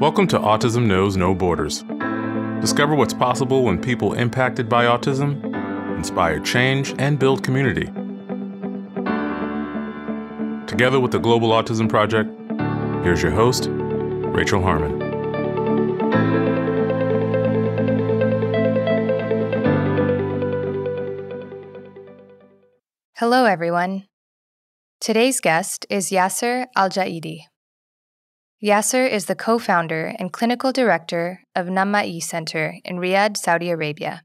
Welcome to Autism Knows No Borders. Discover what's possible when people impacted by autism inspire change and build community. Together with the Global Autism Project, here's your host, Rachel Harmon. Hello, everyone. Today's guest is Yaser Aljaaidi. Yaser is the co founder and clinical director of Namaee Center in Riyadh, Saudi Arabia.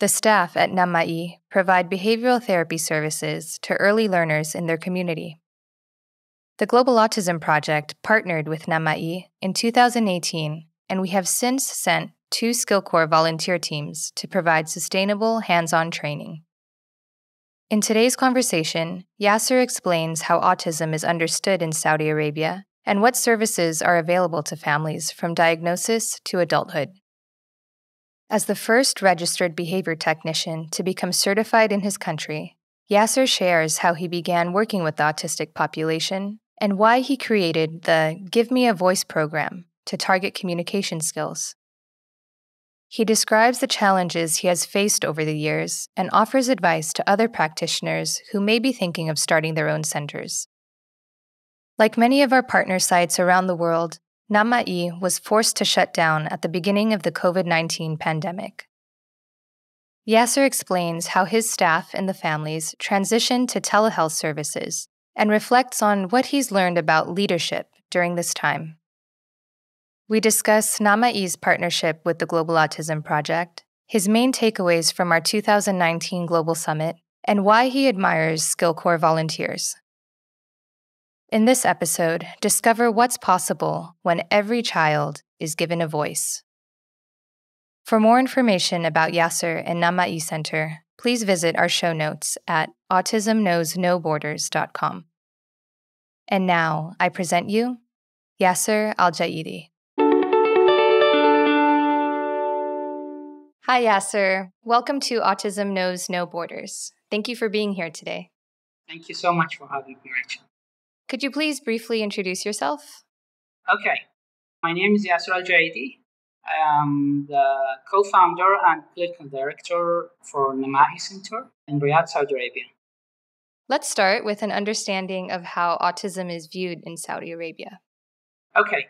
The staff at Namaee provide behavioral therapy services to early learners in their community. The Global Autism Project partnered with Namaee in 2018, and we have since sent two SkillCorps volunteer teams to provide sustainable hands on training. In today's conversation, Yaser explains how autism is understood in Saudi Arabia and what services are available to families from diagnosis to adulthood. As the first registered behavior technician to become certified in his country, Yaser shares how he began working with the autistic population and why he created the Give Me a Voice program to target communication skills. He describes the challenges he has faced over the years and offers advice to other practitioners who may be thinking of starting their own centers. Like many of our partner sites around the world, Namaee was forced to shut down at the beginning of the COVID 19 pandemic. Yaser explains how his staff and the families transitioned to telehealth services and reflects on what he's learned about leadership during this time. We discuss Namaee's partnership with the Global Autism Project, his main takeaways from our 2019 Global Summit, and why he admires SkillCorps volunteers. In this episode, discover what's possible when every child is given a voice. For more information about Yaser and Namaee Center, please visit our show notes at autismknowsnoborders.com. And now I present you Yaser Aljaaidi. Hi, Yaser. Welcome to Autism Knows No Borders. Thank you for being here today. Thank you so much for having me, Rachel. Could you please briefly introduce yourself? Okay. My name is Yaser Aljaaidi. I am the co founder and clinical director for Namaee Center in Riyadh, Saudi Arabia. Let's start with an understanding of how autism is viewed in Saudi Arabia. Okay.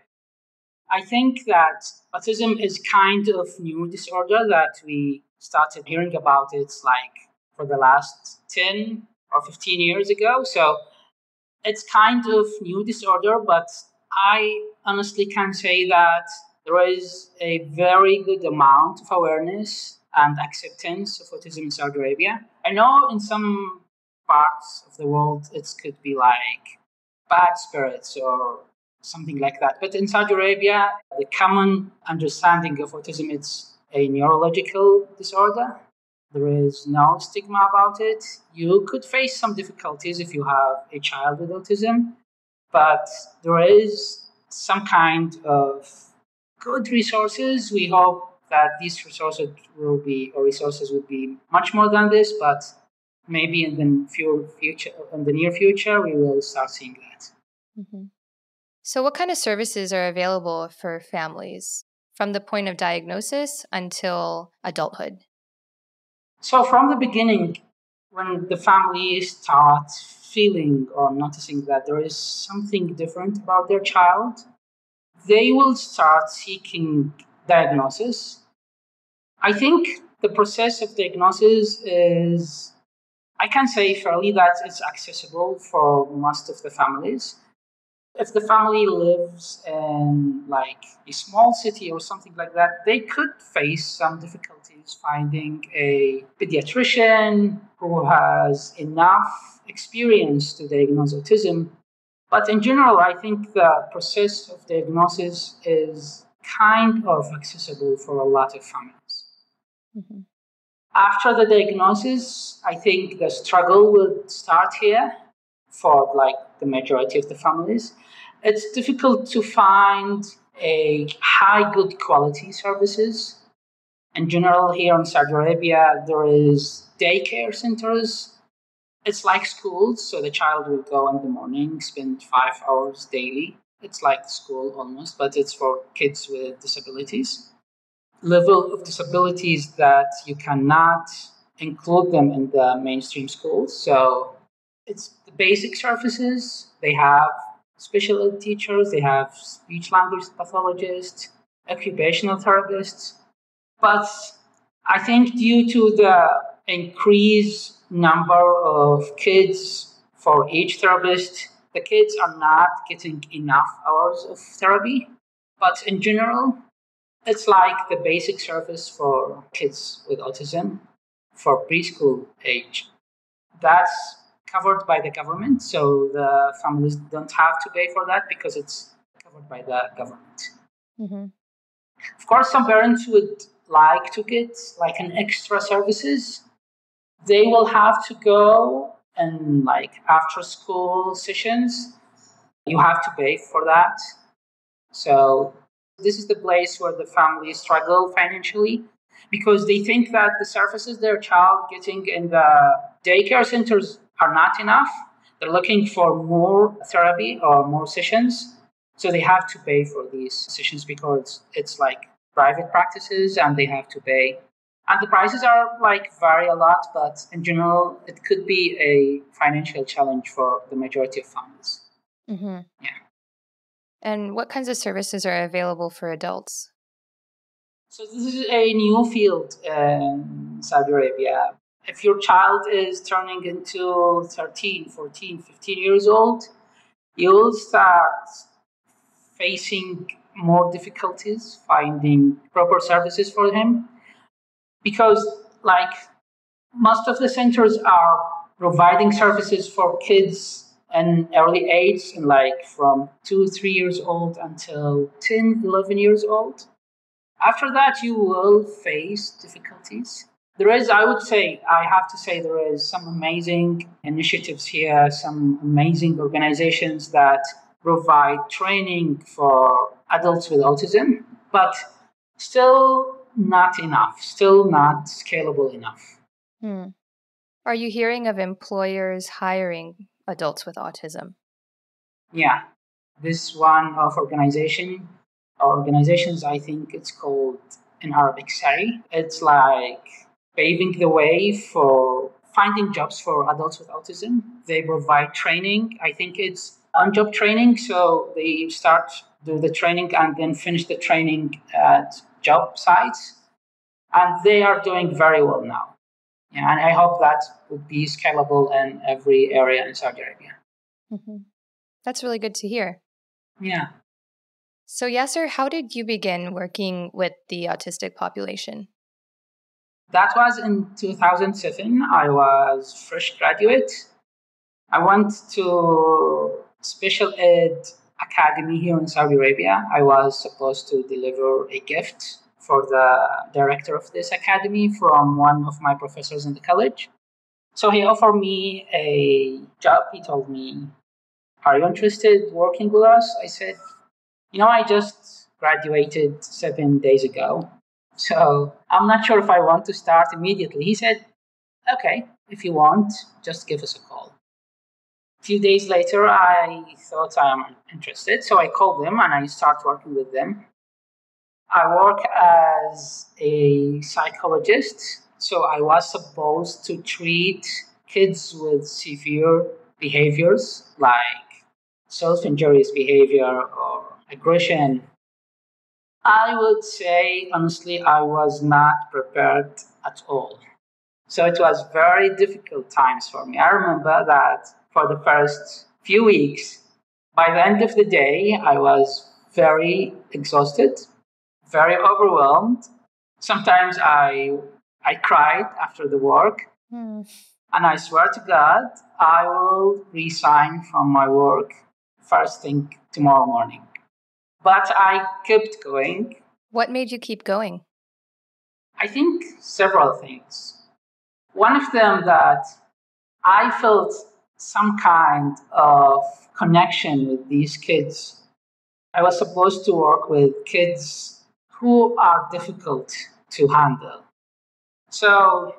I think that autism is kind of new disorder that we started hearing about it like for the last 10 or 15 years ago. So it's kind of new disorder, but I honestly can say that there is a very good amount of awareness and acceptance of autism in Saudi Arabia. I know in some parts of the world it could be like bad spirits or something like that. But in Saudi Arabia, the common understanding of autism is a neurological disorder there is no stigma about it. You could face some difficulties if you have a child with autism, but there is some kind of good resources. We hope that these resources will be, or resources will be much more than this, but maybe in the future, in the near future, we will start seeing that. Mm-hmm. So, what kind of services are available for families from the point of diagnosis until adulthood? So from the beginning, when the family starts feeling or noticing that there is something different about their child, they will start seeking diagnosis. I think the process of diagnosis is, I can say fairly that it's accessible for most of the families if the family lives in like a small city or something like that, they could face some difficulties finding a pediatrician who has enough experience to diagnose autism. But in general, I think the process of diagnosis is kind of accessible for a lot of families. Mm-hmm. After the diagnosis, I think the struggle will start here for like the majority of the families it's difficult to find a high good quality services. In general, here in Saudi Arabia, there is daycare centers. It's like schools, so the child will go in the morning, spend five hours daily It's like school almost, but it's for kids with disabilities. Level of disabilities that you cannot include them in the mainstream schools. So it's the basic services. They have special ed teachers, they have speech language pathologists, occupational therapists. But I think due to the increased number of kids for each therapist, the kids are not getting enough hours of therapy. But in general, it's like the basic service for kids with autism for preschool age. That's covered by the government, so the families don't have to pay for that because it's covered by the government. Mm-hmm. Of course, some parents would like to get like an extra services. They will have to go and like after school sessions. You have to pay for that. So this is the place where the families struggle financially because they think that the services their child getting in the daycare centers are not enough. They're looking for more therapy or more sessions. So they have to pay for these sessions because it's like private practices and they have to pay. And the prices are like vary a lot, but in general, it could be a financial challenge for the majority of families. Mm-hmm. Yeah. And what kinds of services are available for adults? So this is a new field in Saudi Arabia. If your child is turning into 13, 14, 15 years old, you'll start facing more difficulties finding proper services for him because like most of the centers are providing services for kids in early age and like from 2 3 years old until 10 11 years old after that, you will face difficulties. There is, I would say, I have to say, there is some amazing initiatives here, some amazing organizations that provide training for adults with autism, but still not enough, still not scalable enough. Hmm. Are you hearing of employers hiring adults with autism? Yeah, this one of organization organizations, I think it's called in Arabic SAI. It's like paving the way for finding jobs for adults with autism. They provide training. I think it's on job training. So they start, do the training, and then finish the training at job sites. And they are doing very well now. Yeah, and I hope that would be scalable in every area in Saudi Arabia. Mm-hmm. That's really good to hear. Yeah. So, Yaser, how did you begin working with the autistic population? That was in 2007. I was fresh graduate. I went to special ed academy here in Saudi Arabia. I was supposed to deliver a gift for the director of this academy from one of my professors in the college. So he offered me a job. He told me, "Are you interested working with us?" I said, you know, I just graduated seven days ago, so I'm not sure if I want to start immediately. He said, okay, if you want, just give us a call. A few days later, I thought I'm interested, so I called them and I start working with them. I work as a psychologist, so I was supposed to treat kids with severe behaviors like self injurious behavior or aggression. I would say, honestly, I was not prepared at all. So it was very difficult times for me. I remember that for the first few weeks, by the end of the day, I was very exhausted, very overwhelmed. Sometimes I, I cried after the work. Mm. And I swear to God, I will resign from my work first thing tomorrow morning. But I kept going. What made you keep going? I think several things. One of them that I felt some kind of connection with these kids. I was supposed to work with kids who are difficult to handle. So,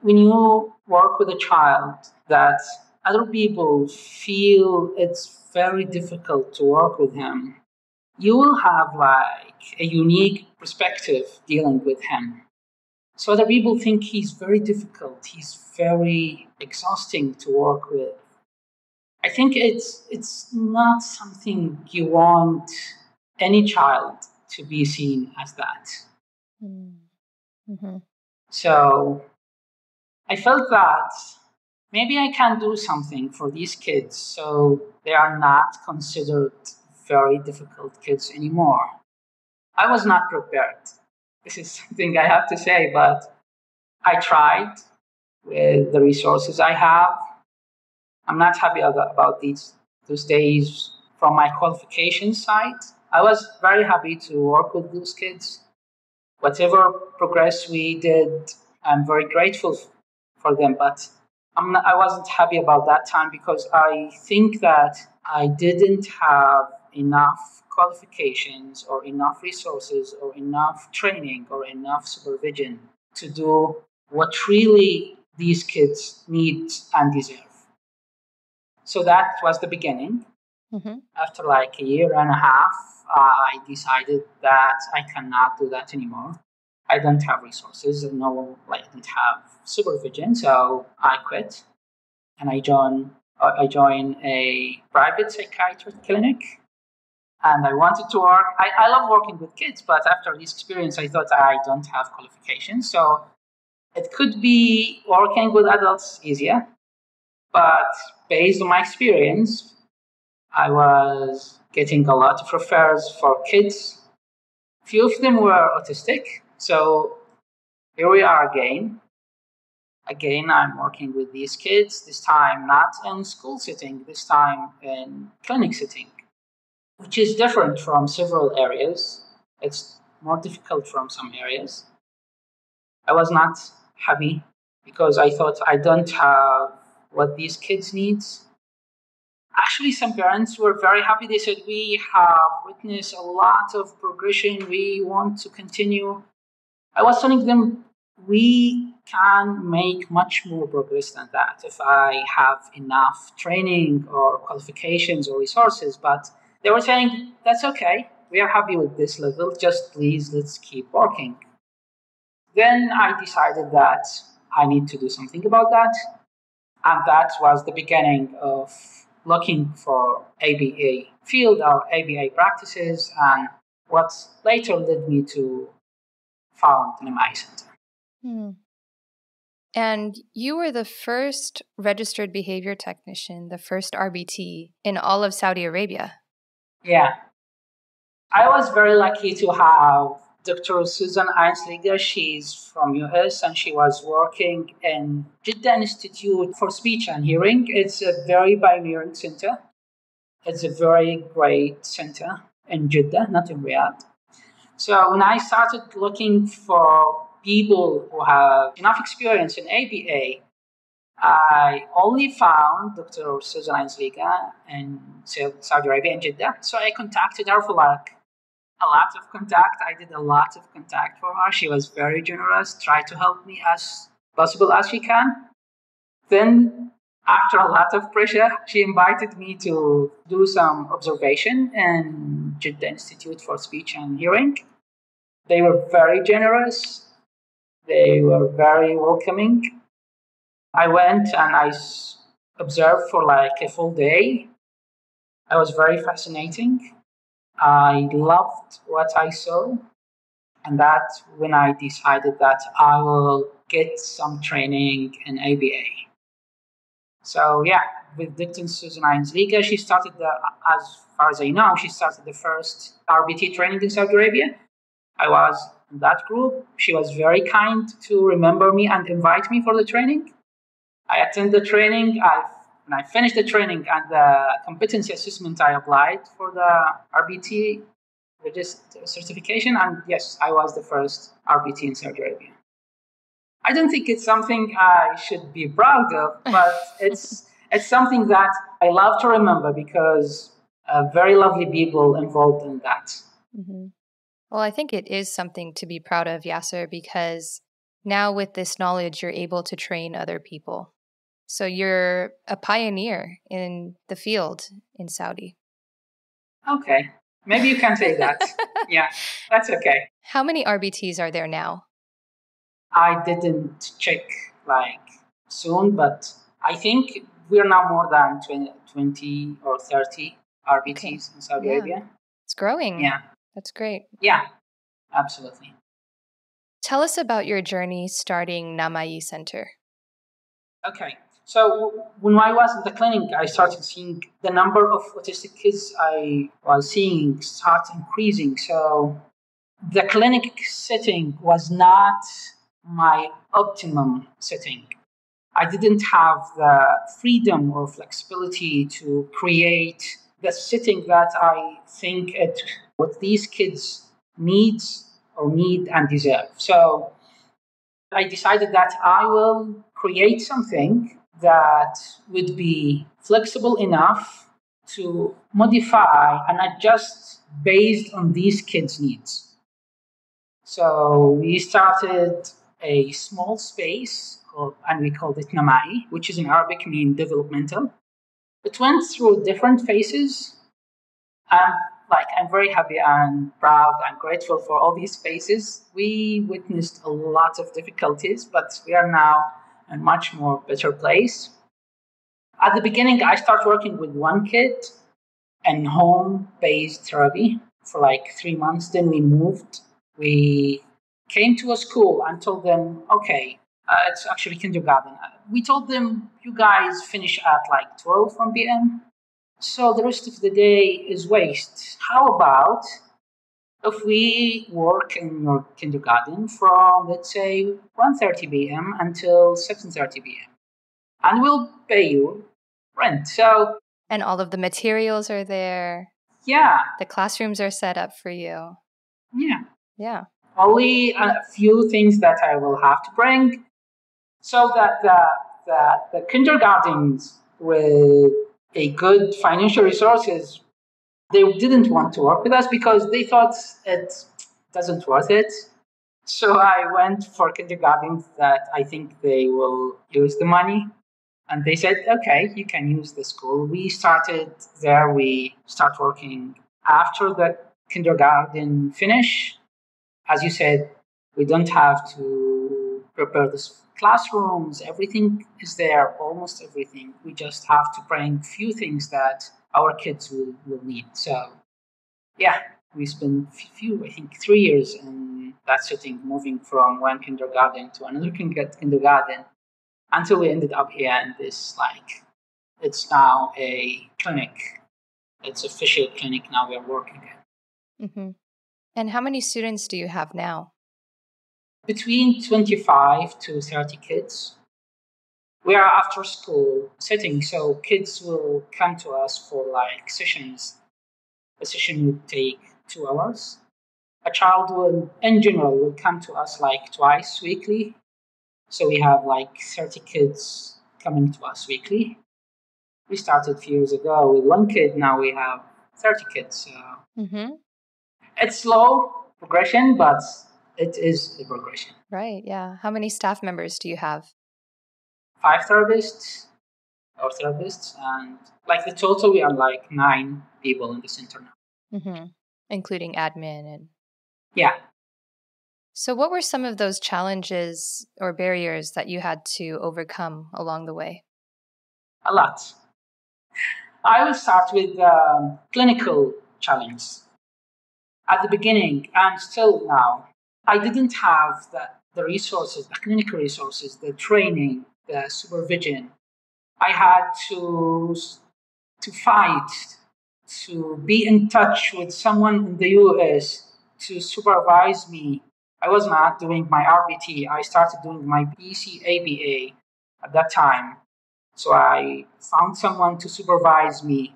when you work with a child that other people feel it's very difficult to work with him, you will have like a unique perspective dealing with him. So other people think he's very difficult, he's very exhausting to work with. I think it's it's not something you want any child to be seen as that. Mm-hmm. So I felt that maybe I can do something for these kids so they are not considered very difficult kids anymore. I was not prepared. This is something I have to say, but I tried with the resources I have. I'm not happy about these those days from my qualification side. I was very happy to work with those kids. Whatever progress we did, I'm very grateful for them. But I'm not, I wasn't happy about that time because I think that I didn't have enough qualifications or enough resources or enough training or enough supervision to do what really these kids need and deserve. So that was the beginning. Mm-hmm. After like a year and a half, I decided that I cannot do that anymore. I don't have resources, no, like, I don't have supervision, so I quit and I joined. I joined a private psychiatric clinic and I wanted to work. I, I love working with kids, but after this experience, I thought I don't have qualifications. So it could be working with adults easier, but based on my experience, I was getting a lot of referrals for kids. Few of them were autistic, so here we are again. Again, I'm working with these kids, this time not in school setting, this time in clinic setting, which is different from several areas. It's more difficult from some areas. I was not happy because I thought I don't have what these kids need. Actually, some parents were very happy. They said, We have witnessed a lot of progression. We want to continue. I was telling them, We can make much more progress than that if I have enough training or qualifications or resources. But they were saying, That's okay. We are happy with this level. Just please, let's keep working. Then I decided that I need to do something about that. And that was the beginning of looking for ABA field or ABA practices and what later led me to found Namaee Center. Hmm. And you were the first registered behavior technician, the first RBT in all of Saudi Arabia. Yeah. I was very lucky to have Dr. Susan Einslinger. She's from US and she was working in Jeddah Institute for Speech and Hearing. It's a very pioneering center. It's a very great center in Jeddah, not in Riyadh. So when I started looking for people who have enough experience in ABA, I only found Dr. Susan Einslinger in Saudi Arabia in Jeddah. So I contacted her for like a lot of contact. I did a lot of contact for her. She was very generous, tried to help me as possible as she can. Then, after a lot of pressure, she invited me to do some observation in Jeddah Institute for Speech and Hearing. They were very generous. They were very welcoming. I went and I observed for like a full day. It was very fascinating I loved what I saw, and that's when I decided that I will get some training in ABA. So yeah, with Dr. Susan Einslinger, she started the, as far as I know, she started the first RBT training in Saudi Arabia. I was in that group. She was very kind to remember me and invite me for the training. I attended the training. I when I finished the training and the competency assessment, I applied for the RBT certification, and yes, I was the first RBT in Saudi Arabia. I don't think it's something I should be proud of, but it's it's something that I love to remember because uh, very lovely people involved in that. Mm-hmm. Well, I think it is something to be proud of, Yaser, because now with this knowledge, you're able to train other people. So you're a pioneer in the field in Saudi. Okay. Maybe you can say that. yeah, that's okay. How many RBTs are there now? I didn't check like soon, but I think we're now more than 20, 20 or 30 RBTs okay. in Saudi yeah. Arabia. It's growing. Yeah. That's great. Yeah, absolutely. Tell us about your journey starting Namaee Center. Okay. So when I was in the clinic, I started seeing the number of autistic kids I was seeing start increasing. So the clinic setting was not my optimum setting. I didn't have the freedom or flexibility to create the setting that I think it what these kids needs or need and deserve. So I decided that I will create something that would be flexible enough to modify and adjust based on these kids' needs. So we started a small space called, and we called it Namaee, which is in Arabic mean developmental. It went through different phases. And like I'm very happy and proud and grateful for all these phases. We witnessed a lot of difficulties, but we are now in a much more better place. At the beginning, I started working with one kid and home-based therapy for like three months. Then we moved. We came to a school and told them, okay, uh, it's actually kindergarten. We told them, you guys finish at like 12 1 p.m. So the rest of the day is waste. How about if we work in your kindergarten from let's say 1:30 p.m. until 7:30 p.m. and we'll pay you rent. So and all of the materials are there. Yeah. The classrooms are set up for you. Yeah. Yeah. Only a few things that I will have to bring so that the, the, the kindergartens with a good financial resources, they didn't want to work with us because they thought it doesn't worth it. So I went for kindergarten that I think they will use the money. And they said, okay, you can use the school. We started there. We start working after the kindergarten finish. As you said, we don't have to prepare the classrooms, everything is there, almost everything. We just have to bring few things that our kids will, will need. So, yeah, we spent few, I think, three years in that setting, moving from one kindergarten to another kindergarten until we ended up here in this, like, it's now a clinic. It's official clinic now we are working at. Mm-hmm. And how many students do you have now? between 25 to 30 kids. We are after school setting, so kids will come to us for like sessions. A session would take two hours. A child will, in general, will come to us like twice weekly. So we have like 30 kids coming to us weekly. We started a few years ago with one kid, now we have 30 kids. So mm-hmm. It's slow progression, but it is a progression. Right. Yeah. How many staff members do you have? Five therapists or therapists, and like the total, we are like nine people in the center now, mm-hmm. including admin and. Yeah. So, what were some of those challenges or barriers that you had to overcome along the way? A lot. I will start with um, clinical challenge. At the beginning, and still now, I didn't have the, the resources, the clinical resources, the training, the supervision. I had to, to fight, to be in touch with someone in the US to supervise me. I was not doing my RBT. I started doing my BCABA at that time. So I found someone to supervise me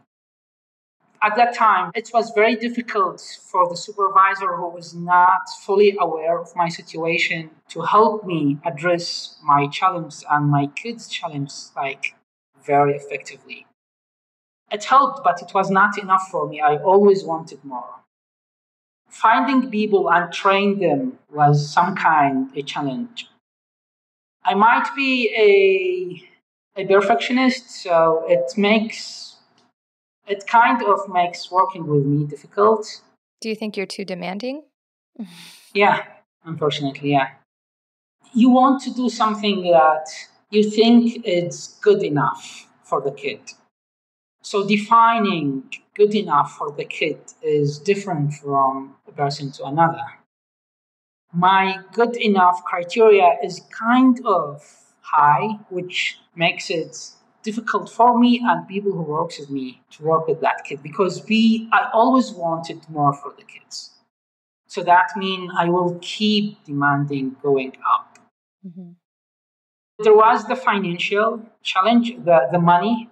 at that time, it was very difficult for the supervisor who was not fully aware of my situation to help me address my challenge and my kids' challenge like very effectively. It helped, but it was not enough for me. I always wanted more. Finding people and train them was some kind a challenge. I might be a a perfectionist, so it makes it kind of makes working with me difficult. Do you think you're too demanding? yeah, unfortunately, yeah. You want to do something that you think is good enough for the kid. So defining good enough for the kid is different from a person to another. My good enough criteria is kind of high, which makes it difficult for me and people who works with me to work with that kid because we I always wanted more for the kids. So that means I will keep demanding going up. Mm-hmm. There was the financial challenge, the, the money.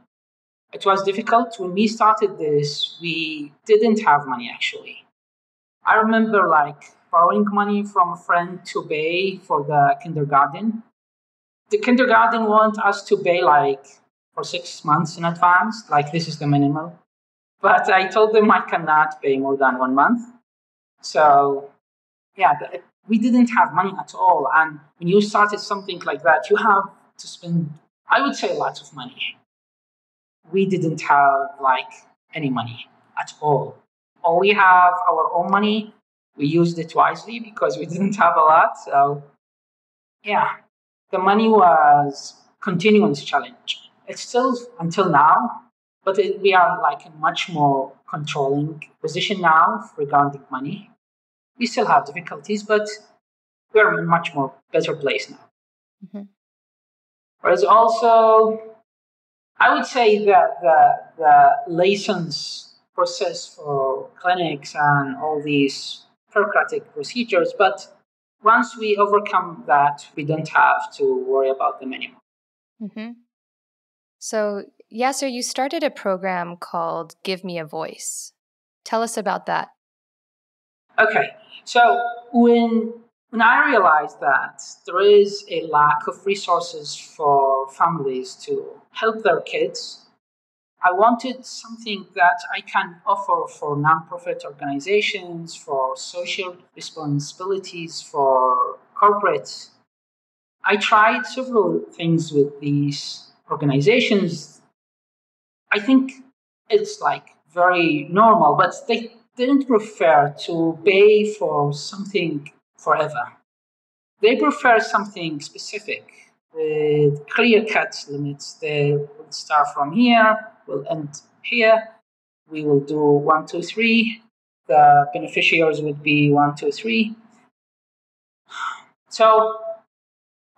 It was difficult. When we started this, we didn't have money actually. I remember like borrowing money from a friend to pay for the kindergarten. The kindergarten want us to pay like for six months in advance, like this is the minimum. But I told them I cannot pay more than one month. So yeah, we didn't have money at all. And when you started something like that, you have to spend, I would say, lots of money. We didn't have like any money at all. All we have our own money. We used it wisely because we didn't have a lot. So yeah, the money was continuous challenge. It's still until now, but it, we are like a much more controlling position now regarding money we still have difficulties, but we're in a much more better place now. Mm-hmm. Whereas also, I would say that the, the license process for clinics and all these bureaucratic procedures, but once we overcome that, we don't have to worry about them anymore. Mm-hmm. So, Yaser, you started a program called Give Me a Voice. Tell us about that. Okay, so when when I realized that there is a lack of resources for families to help their kids, I wanted something that I can offer for nonprofit organizations, for social responsibilities, for corporates. I tried several things with these organizations. I think it's like very normal, but they didn't prefer to pay for something forever. They prefer something specific with clear cut limits. They will start from here, will end here. We will do one, two, three. The beneficiaries would be one, two, three. So,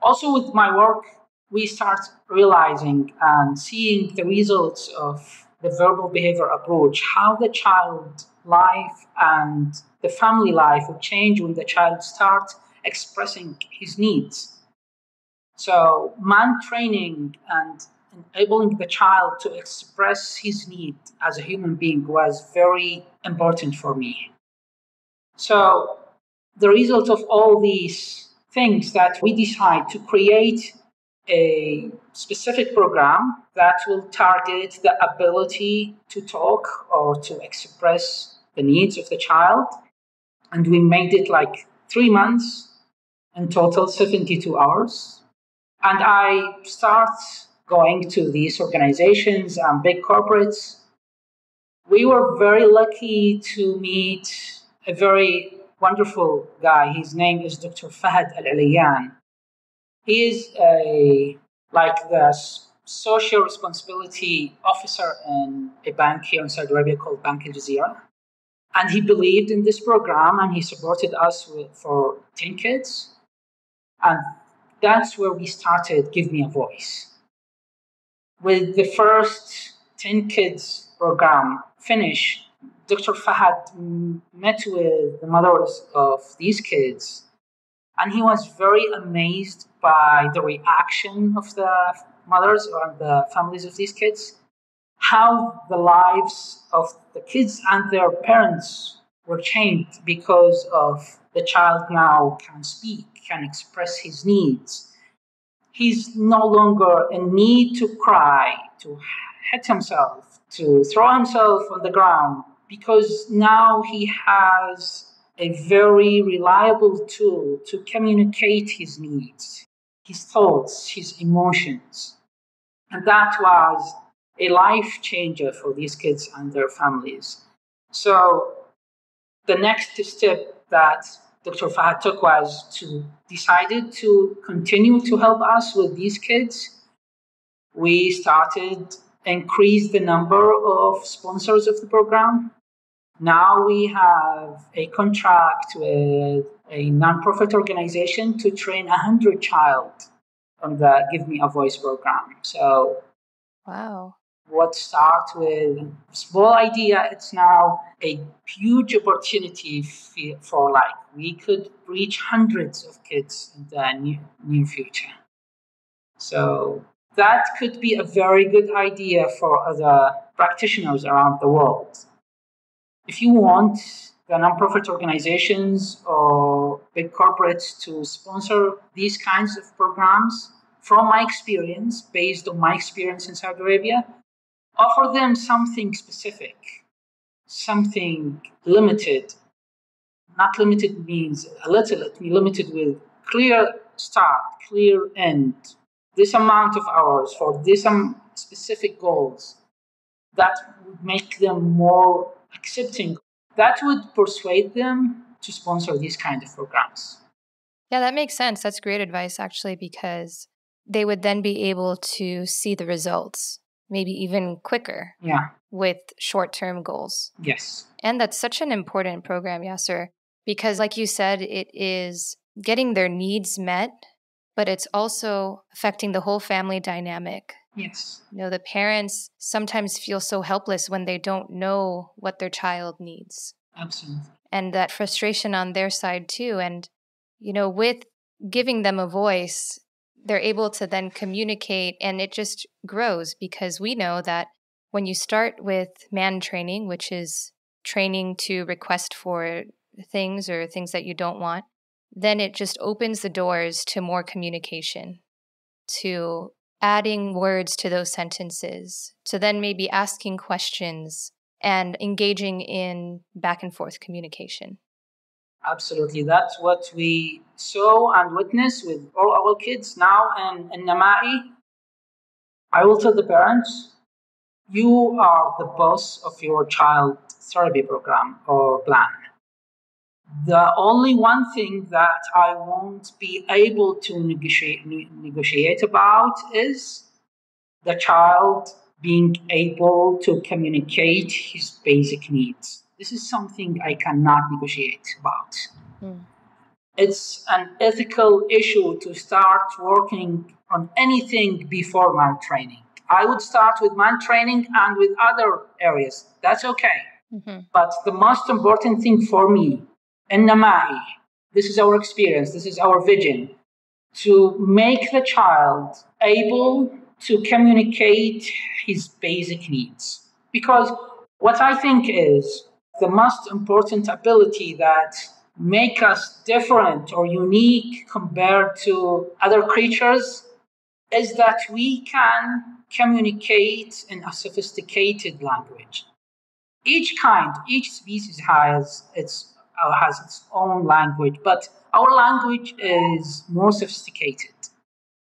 also with my work, we start realizing and seeing the results of the verbal behavior approach, how the child life and the family life will change when the child starts expressing his needs. So, mand training and enabling the child to express his need as a human being was very important for me. So, the result of all these things that we decide to create a specific program that will target the ability to talk or to express the needs of the child. And we made it like three months in total, 72 hours. And I start going to these organizations and big corporates. We were very lucky to meet a very wonderful guy. His name is Dr. Fahad Al Aliyan. He is a like the social responsibility officer in a bank here in Saudi Arabia called Bank Al Jazeera. And he believed in this program and he supported us with, for 10 kids. And that's where we started Give Me a Voice. With the first 10 kids program finished, Dr. Fahad met with the mothers of these kids and he was very amazed by the reaction of the mothers or the families of these kids, how the lives of the kids and their parents were changed because of the child now can speak, can express his needs. He's no longer in need to cry, to hit himself, to throw himself on the ground, because now he has a very reliable tool to communicate his needs, his thoughts, his emotions. And that was a life changer for these kids and their families. So the next step that Dr. Fahad took was to decided to continue to help us with these kids. We started increase the number of sponsors of the program. Now we have a contract with a nonprofit organization to train 100 child on the Give Me a Voice program. So, wow. What starts with a small idea, it's now a huge opportunity for like we could reach hundreds of kids in the near, near future. So that could be a very good idea for other practitioners around the world. If you want the nonprofit organizations or big corporates to sponsor these kinds of programs, from my experience, based on my experience in Saudi Arabia, offer them something specific, something limited. Not limited means a little, it means limited with clear start, clear end, this amount of hours for this um, specific goals that would make them more accepting that would persuade them to sponsor these kind of programs. Yeah that makes sense. That's great advice actually because they would then be able to see the results maybe even quicker yeah. with short-term goals. Yes. And that's such an important program yaser because like you said it is getting their needs met but it's also affecting the whole family dynamic. Yes. You know, the parents sometimes feel so helpless when they don't know what their child needs. Absolutely. And that frustration on their side too. And, you know, with giving them a voice, they're able to then communicate and it just grows because we know that when you start with mand training, which is training to request for things or things that you don't want, then it just opens the doors to more communication, to adding words to those sentences, to then maybe asking questions and engaging in back and forth communication. Absolutely. That's what we saw and witness with all our kids now in, in Namaee. I will tell the parents, you are the boss of your child therapy program or plan. The only one thing that I won't be able to negotiate, negotiate about is the child being able to communicate his basic needs. This is something I cannot negotiate about. Mm. It's an ethical issue to start working on anything before mand training. I would start with mand training and with other areas. That's okay. Mm-hmm. But the most important thing for me Namaee. This is our experience, this is our vision to make the child able to communicate his basic needs. Because what I think is the most important ability that make us different or unique compared to other creatures is that we can communicate in a sophisticated language. Each kind, each species has its uh, has its own language, but our language is more sophisticated.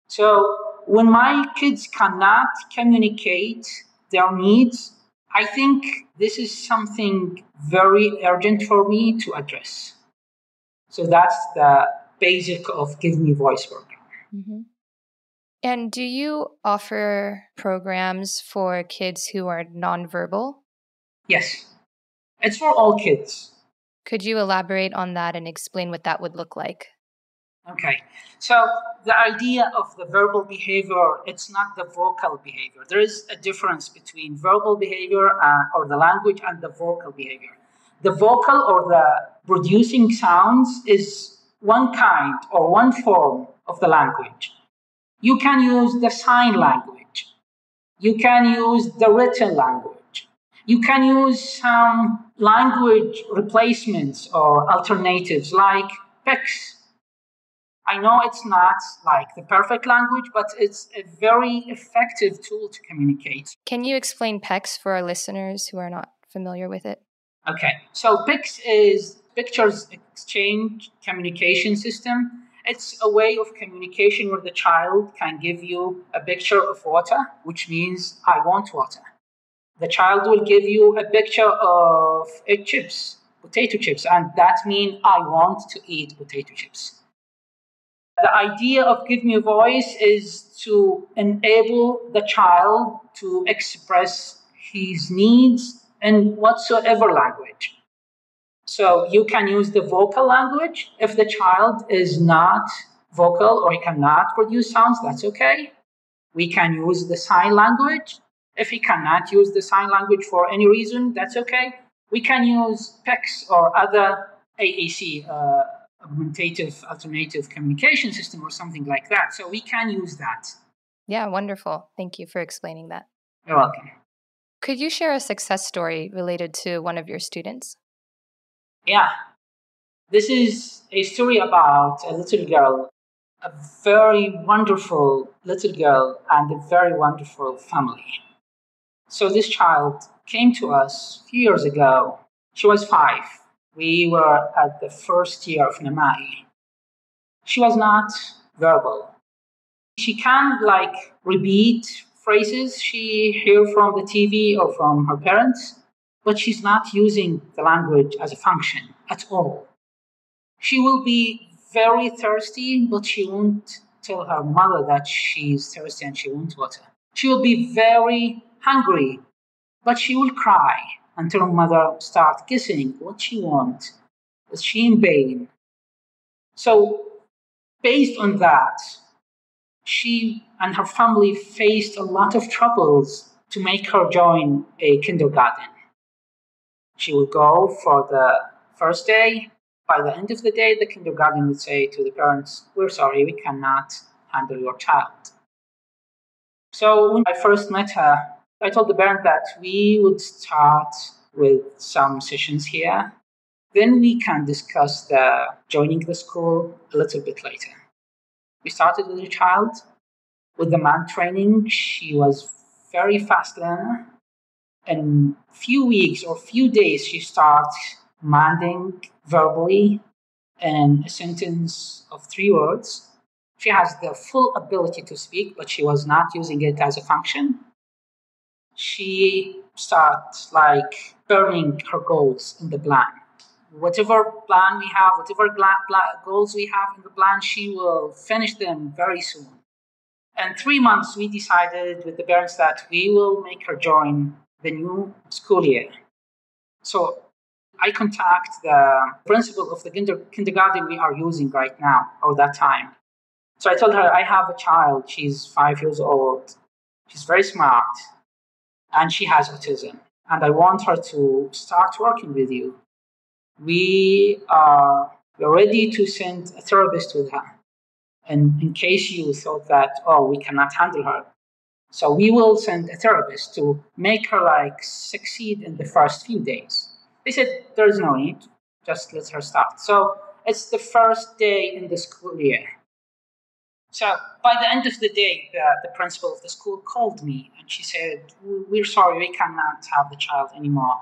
So when my kids cannot communicate their needs, I think this is something very urgent for me to address. So that's the basic of Give Me Voice Work. Mm-hmm. And do you offer programs for kids who are nonverbal? Yes. It's for all kids. Could you elaborate on that and explain what that would look like? Okay. So the idea of the verbal behavior, it's not the vocal behavior. There is a difference between verbal behavior uh, or the language and the vocal behavior. The vocal or the producing sounds is one kind or one form of the language. You can use the sign language. You can use the written language. You can use some language replacements or alternatives like PECS. I know it's not like the perfect language, but it's a very effective tool to communicate. Can you explain PECS for our listeners who are not familiar with it? Okay, so PECS is Pictures Exchange Communication System. It's a way of communication where the child can give you a picture of water, which means I want water. The child will give you a picture of chips, potato chips, and that means I want to eat potato chips. The idea of Give Me a Voice is to enable the child to express his needs in whatsoever language. So you can use the vocal language. If the child is not vocal or he cannot produce sounds, that's okay. We can use the sign language. If he cannot use the sign language for any reason, that's okay. We can use PECS or other AAC, uh, augmentative alternative communication system or something like that. So we can use that. Yeah, wonderful. Thank you for explaining that. You're welcome. Could you share a success story related to one of your students? Yeah. This is a story about a little girl, a very wonderful little girl, and a very wonderful family. So, this child came to us a few years ago. She was five we were at the first year of Namaee. She was not verbal. She can like repeat phrases she hear from the TV or from her parents, but she's not using the language as a function at all. She will be very thirsty, but she won't tell her mother that she's thirsty and she wants water. She will be very hungry, but she will cry until her mother starts kissing what she wants. Is she in pain? So, based on that, she and her family faced a lot of troubles to make her join a kindergarten. She would go for the first day. By the end of the day, the kindergarten would say to the parents, We're sorry, we cannot handle your child. So when I first met her, I told the parent that we would start with some sessions here. Then we can discuss the joining the school a little bit later. We started with a child. With the mand training, she was very fast learner. In few weeks or few days, she starts manding verbally in a sentence of three words. She has the full ability to speak, but she was not using it as a function she starts like burning her goals in the plan. Whatever plan we have, whatever goals we have in the plan, she will finish them very soon. And three months, we decided with the parents that we will make her join the new school year. So I contact the principal of the kinder- kindergarten we are using right now, or that time. So I told her, I have a child. She's five years old. She's very smart and she has autism. And I want her to start working with you. We are ready to send a therapist with her. And in case you thought that, oh, we cannot handle her. So we will send a therapist to make her like succeed in the first few days. They said there is no need, just let her start. So it's the first day in the school year. So by the end of the day, the, the principal of the school called me and she said, We're sorry, we cannot have the child anymore.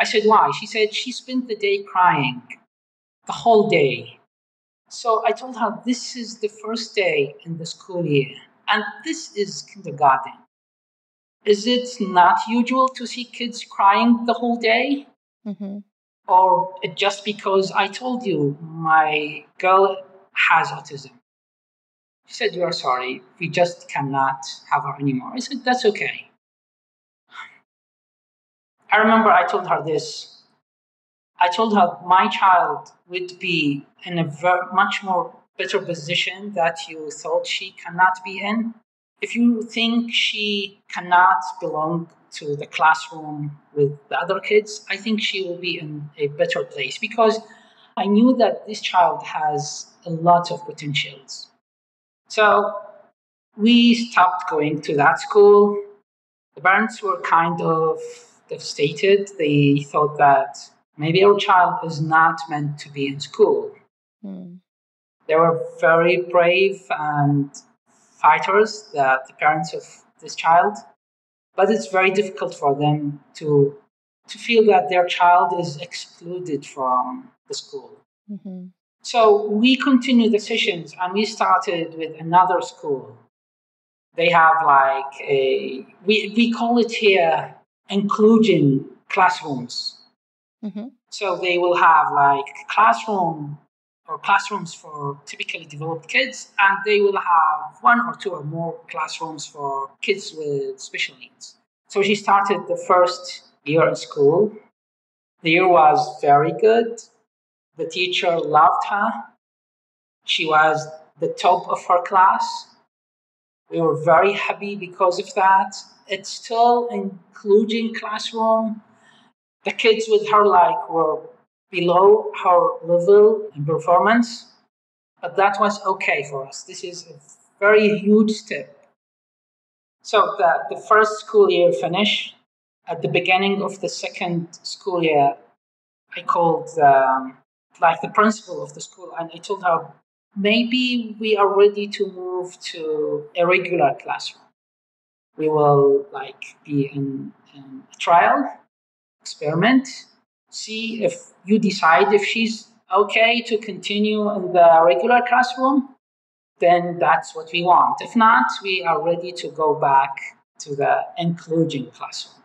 I said, Why? She said, She spent the day crying, the whole day. So I told her, This is the first day in the school year, and this is kindergarten. Is it not usual to see kids crying the whole day? Mm-hmm. Or just because I told you my girl has autism? She said, You are sorry. We just cannot have her anymore. I said, That's okay. I remember I told her this. I told her my child would be in a very, much more better position that you thought she cannot be in. If you think she cannot belong to the classroom with the other kids, I think she will be in a better place because I knew that this child has a lot of potentials. So we stopped going to that school. The parents were kind of devastated. They thought that maybe our child is not meant to be in school. Mm. They were very brave and fighters, the, the parents of this child. But it's very difficult for them to to feel that their child is excluded from the school. Mm-hmm. So we continued the sessions and we started with another school. They have like a, we, we call it here inclusion classrooms. Mm-hmm. So they will have like classroom or classrooms for typically developed kids, and they will have one or two or more classrooms for kids with special needs. So she started the first year in school. The year was very good. The teacher loved her. She was the top of her class. We were very happy because of that. It's still including classroom. The kids with her like were below her level in performance, but that was okay for us. This is a very huge step. So the, the first school year finished. At the beginning of the second school year, I called um, like the principal of the school and I told her maybe we are ready to move to a regular classroom. We will like be in, in a trial experiment, see if you decide if she's okay to continue in the regular classroom, then that's what we want. If not, we are ready to go back to the inclusion classroom.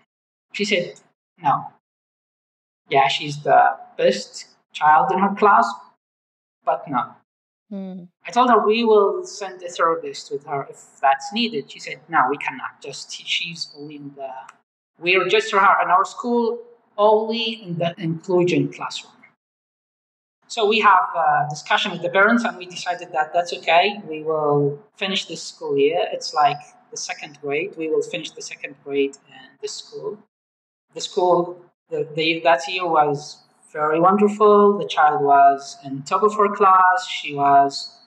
She said, no. Yeah, she's the best child in her class, but no. Mm. I told her we will send a therapist with her if that's needed. She said, no, we cannot. Just she's only in the. We register her in our school only in the inclusion classroom. So we have a discussion with the parents and we decided that that's okay. We will finish this school year. It's like the second grade. We will finish the second grade in this school. The school the, the, that year was very wonderful. The child was in top of her class. She was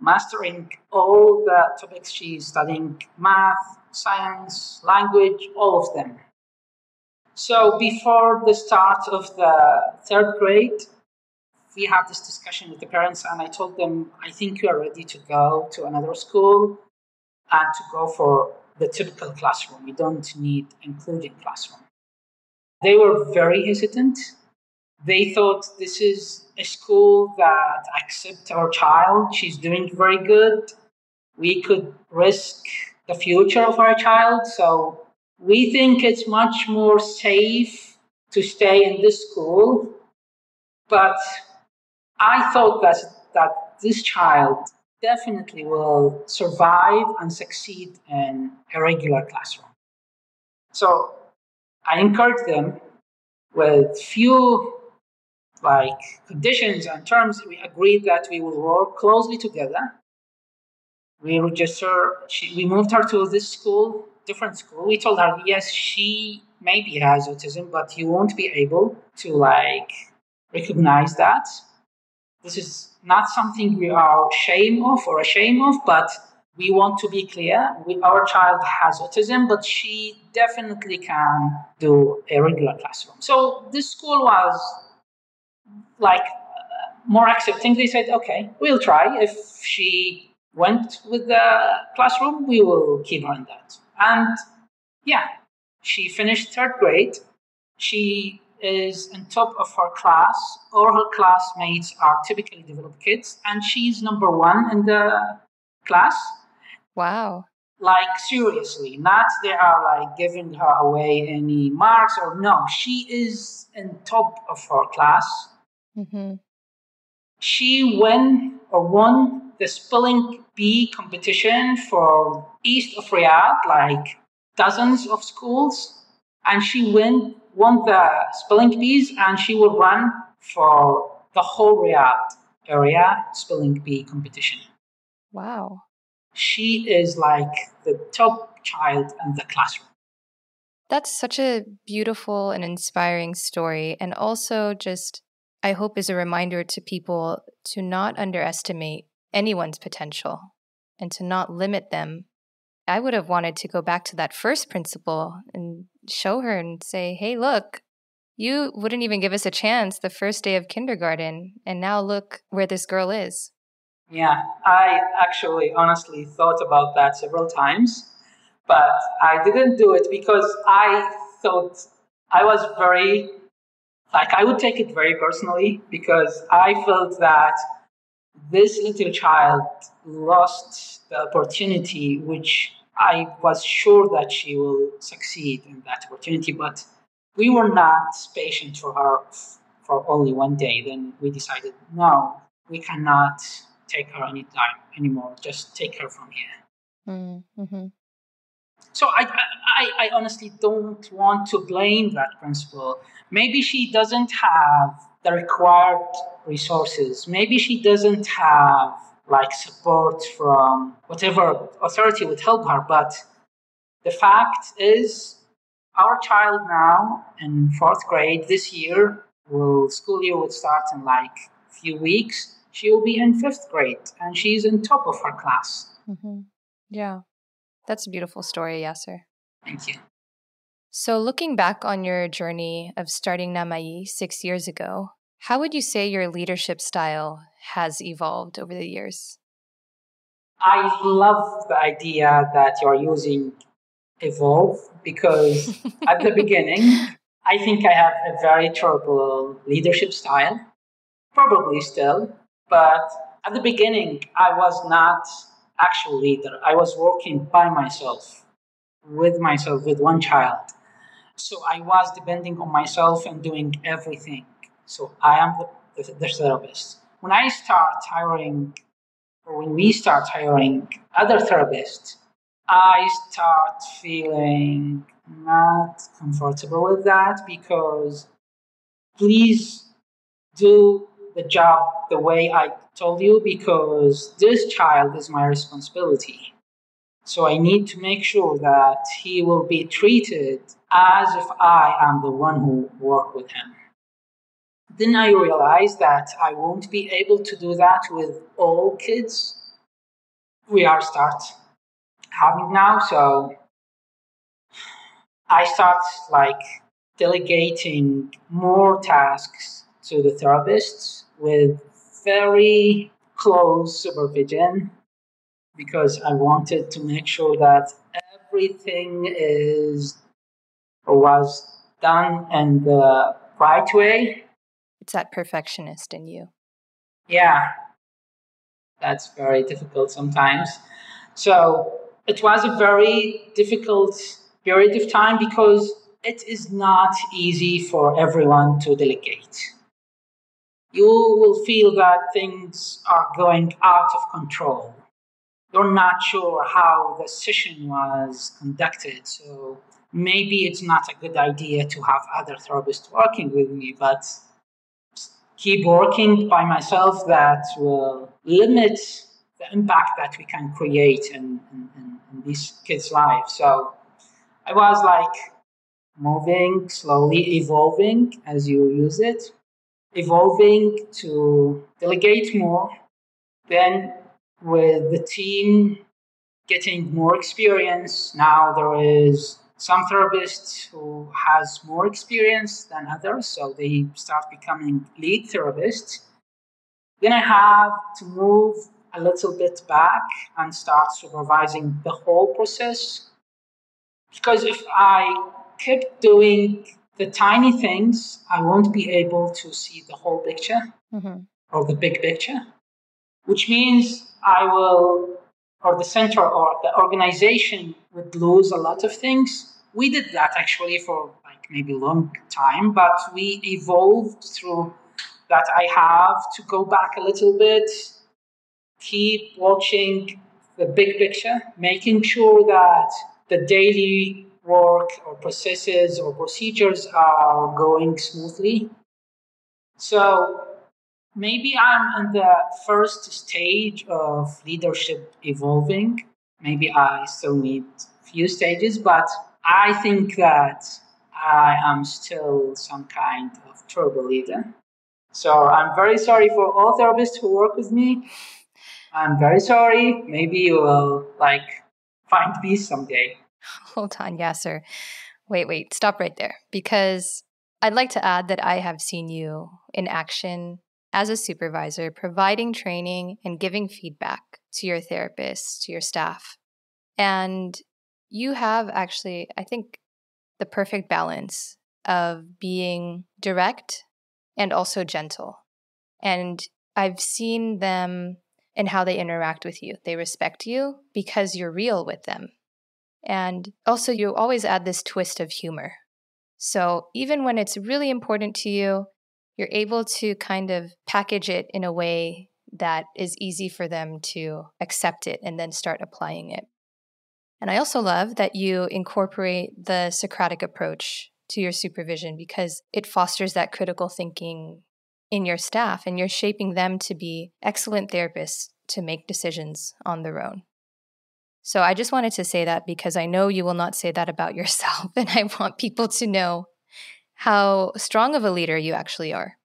mastering all the topics she's studying math, science, language, all of them. So before the start of the third grade, we have this discussion with the parents, and I told them, I think you are ready to go to another school and to go for the typical classroom. We don't need including classroom. They were very hesitant. They thought this is a school that accepts our child. She's doing very good. We could risk the future of our child. So we think it's much more safe to stay in this school, but I thought that, that this child definitely will survive and succeed in a regular classroom. So I encouraged them with few like conditions and terms. We agreed that we will work closely together. We register. She, we moved her to this school different school. We told her, yes, she maybe has autism, but you won't be able to like recognize that. This is not something we are ashamed of or ashamed of, but we want to be clear. We, our child has autism, but she definitely can do a regular classroom. So this school was like more accepting. They said, okay, we'll try. If she went with the classroom, we will keep her in that. And yeah, she finished third grade. She is on top of her class. All her classmates are typically developed kids, and she's number one in the class. Wow. Like, seriously, not they are like giving her away any marks or no, she is in top of her class. Mm-hmm. She won or won the spelling bee competition for east of Riyadh, like dozens of schools, and she win, won the spelling bees, and she will run for the whole Riyadh area spelling bee competition. Wow. She is like the top child in the classroom. That's such a beautiful and inspiring story, and also just, I hope, is a reminder to people to not underestimate anyone's potential and to not limit them. I would have wanted to go back to that first principal and show her and say, hey, look, you wouldn't even give us a chance the first day of kindergarten. And now look where this girl is. Yeah, I actually honestly thought about that several times, but I didn't do it because I thought I was very, like, I would take it very personally because I felt that this little child lost the opportunity, which I was sure that she will succeed in that opportunity, but we were not patient for her for only one day. Then we decided, no, we cannot take her any time anymore. Just take her from here. Mm-hmm. So I, I, I honestly don't want to blame that principal. Maybe she doesn't have the required resources. Maybe she doesn't have like support from whatever authority would help her. But the fact is, our child now in fourth grade this year will school year will start in like a few weeks. She will be in fifth grade, and she's in top of her class. Mm-hmm. Yeah, that's a beautiful story, Yaser. Thank you. So, looking back on your journey of starting Namaee six years ago, how would you say your leadership style has evolved over the years? I love the idea that you're using evolve because at the beginning, I think I have a very terrible leadership style, probably still, but at the beginning, I was not actual leader. I was working by myself, with myself, with one child. So I was depending on myself and doing everything. So I am the, the, the therapist. When I start hiring, or when we start hiring other therapists, I start feeling not comfortable with that because please do the job the way I told you because this child is my responsibility. So I need to make sure that he will be treated as if I am the one who worked with him. Then I realized that I won't be able to do that with all kids we are start having now. So I start like delegating more tasks to the therapists with very close supervision because I wanted to make sure that everything is was done in the right way. It's that perfectionist in you. Yeah, that's very difficult sometimes. So it was a very difficult period of time because it is not easy for everyone to delegate. You will feel that things are going out of control. You're not sure how the session was conducted, so maybe it's not a good idea to have other therapists working with me, but keep working by myself that will limit the impact that we can create in, in, in these kids' lives. So I was like moving, slowly evolving as you use it, evolving to delegate more. Then with the team getting more experience, now there is some therapists who has more experience than others, so they start becoming lead therapists. Then I have to move a little bit back and start supervising the whole process. Because if I keep doing the tiny things, I won't be able to see the whole picture mm-hmm. or the big picture, which means I will or the center or the organization would lose a lot of things. We did that actually for like maybe a long time, but we evolved through that. I have to go back a little bit, keep watching the big picture, making sure that the daily work or processes or procedures are going smoothly. So maybe I'm in the first stage of leadership evolving. Maybe I still need few stages, but I think that I am still some kind of turbo leader. So I'm very sorry for all therapists who work with me. I'm very sorry. Maybe you will like find peace someday. Hold on, Yaser. Wait, wait, stop right there. Because I'd like to add that I have seen you in action as a supervisor, providing training and giving feedback to your therapists, to your staff. And you have actually, I think, the perfect balance of being direct and also gentle. And I've seen them and how they interact with you. They respect you because you're real with them. And also, you always add this twist of humor. So even when it's really important to you, you're able to kind of package it in a way that is easy for them to accept it and then start applying it. And I also love that you incorporate the Socratic approach to your supervision because it fosters that critical thinking in your staff and you're shaping them to be excellent therapists to make decisions on their own. So I just wanted to say that because I know you will not say that about yourself. And I want people to know how strong of a leader you actually are.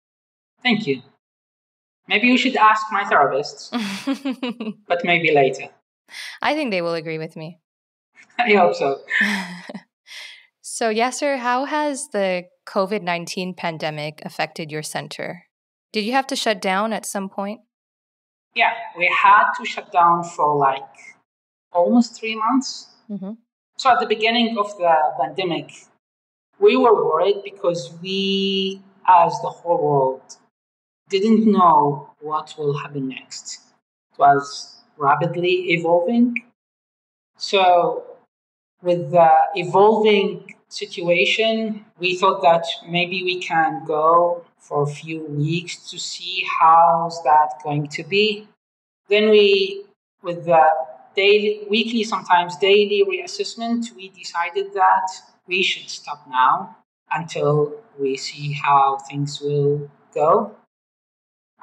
Thank you. Maybe you should ask my therapist, but maybe later. I think they will agree with me. I hope so. so, Yaser, how has the COVID 19 pandemic affected your center? Did you have to shut down at some point? Yeah, we had to shut down for like almost three months. Mm-hmm. So at the beginning of the pandemic, we were worried because we, as the whole world, didn't know what will happen next. It was rapidly evolving. So, with the evolving situation, we thought that maybe we can go for a few weeks to see how's that going to be. Then we, with the daily, weekly, sometimes daily reassessment, we decided that we should stop now until we see how things will go.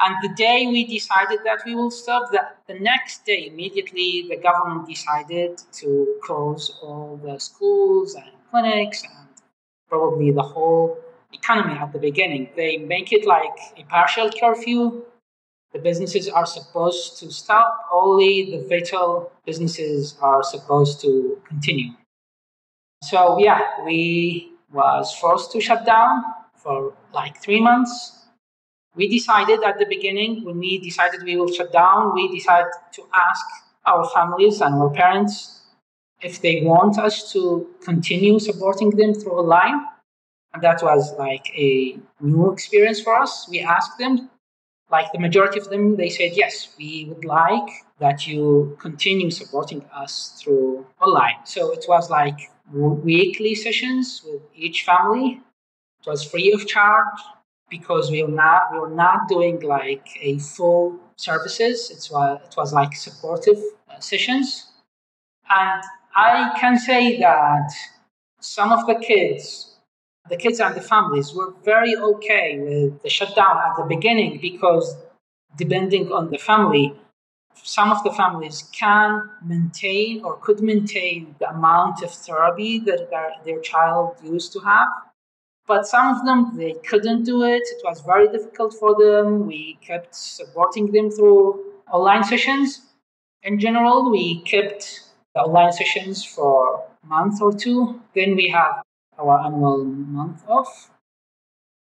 And the day we decided that we will stop, the, the next day, immediately, the government decided to close all the schools and clinics and probably the whole economy at the beginning. They make it like a partial curfew. The businesses are supposed to stop, only the vital businesses are supposed to continue. So yeah, we was forced to shut down for like three months. We decided at the beginning, when we decided we will shut down, we decided to ask our families and our parents if they want us to continue supporting them through online. And that was like a new experience for us. We asked them, like the majority of them, they said, yes, we would like that you continue supporting us through online. So it was like weekly sessions with each family. It was free of charge because we were not we were not doing like a full services. It was it was like supportive uh, sessions, and I can say that some of the kids, the kids and the families, were very okay with the shutdown at the beginning because depending on the family, some of the families can maintain or could maintain the amount of therapy that their, their child used to have. But some of them, they couldn't do it. It was very difficult for them. We kept supporting them through online sessions. In general, we kept the online sessions for a month or two. Then we have our annual month off.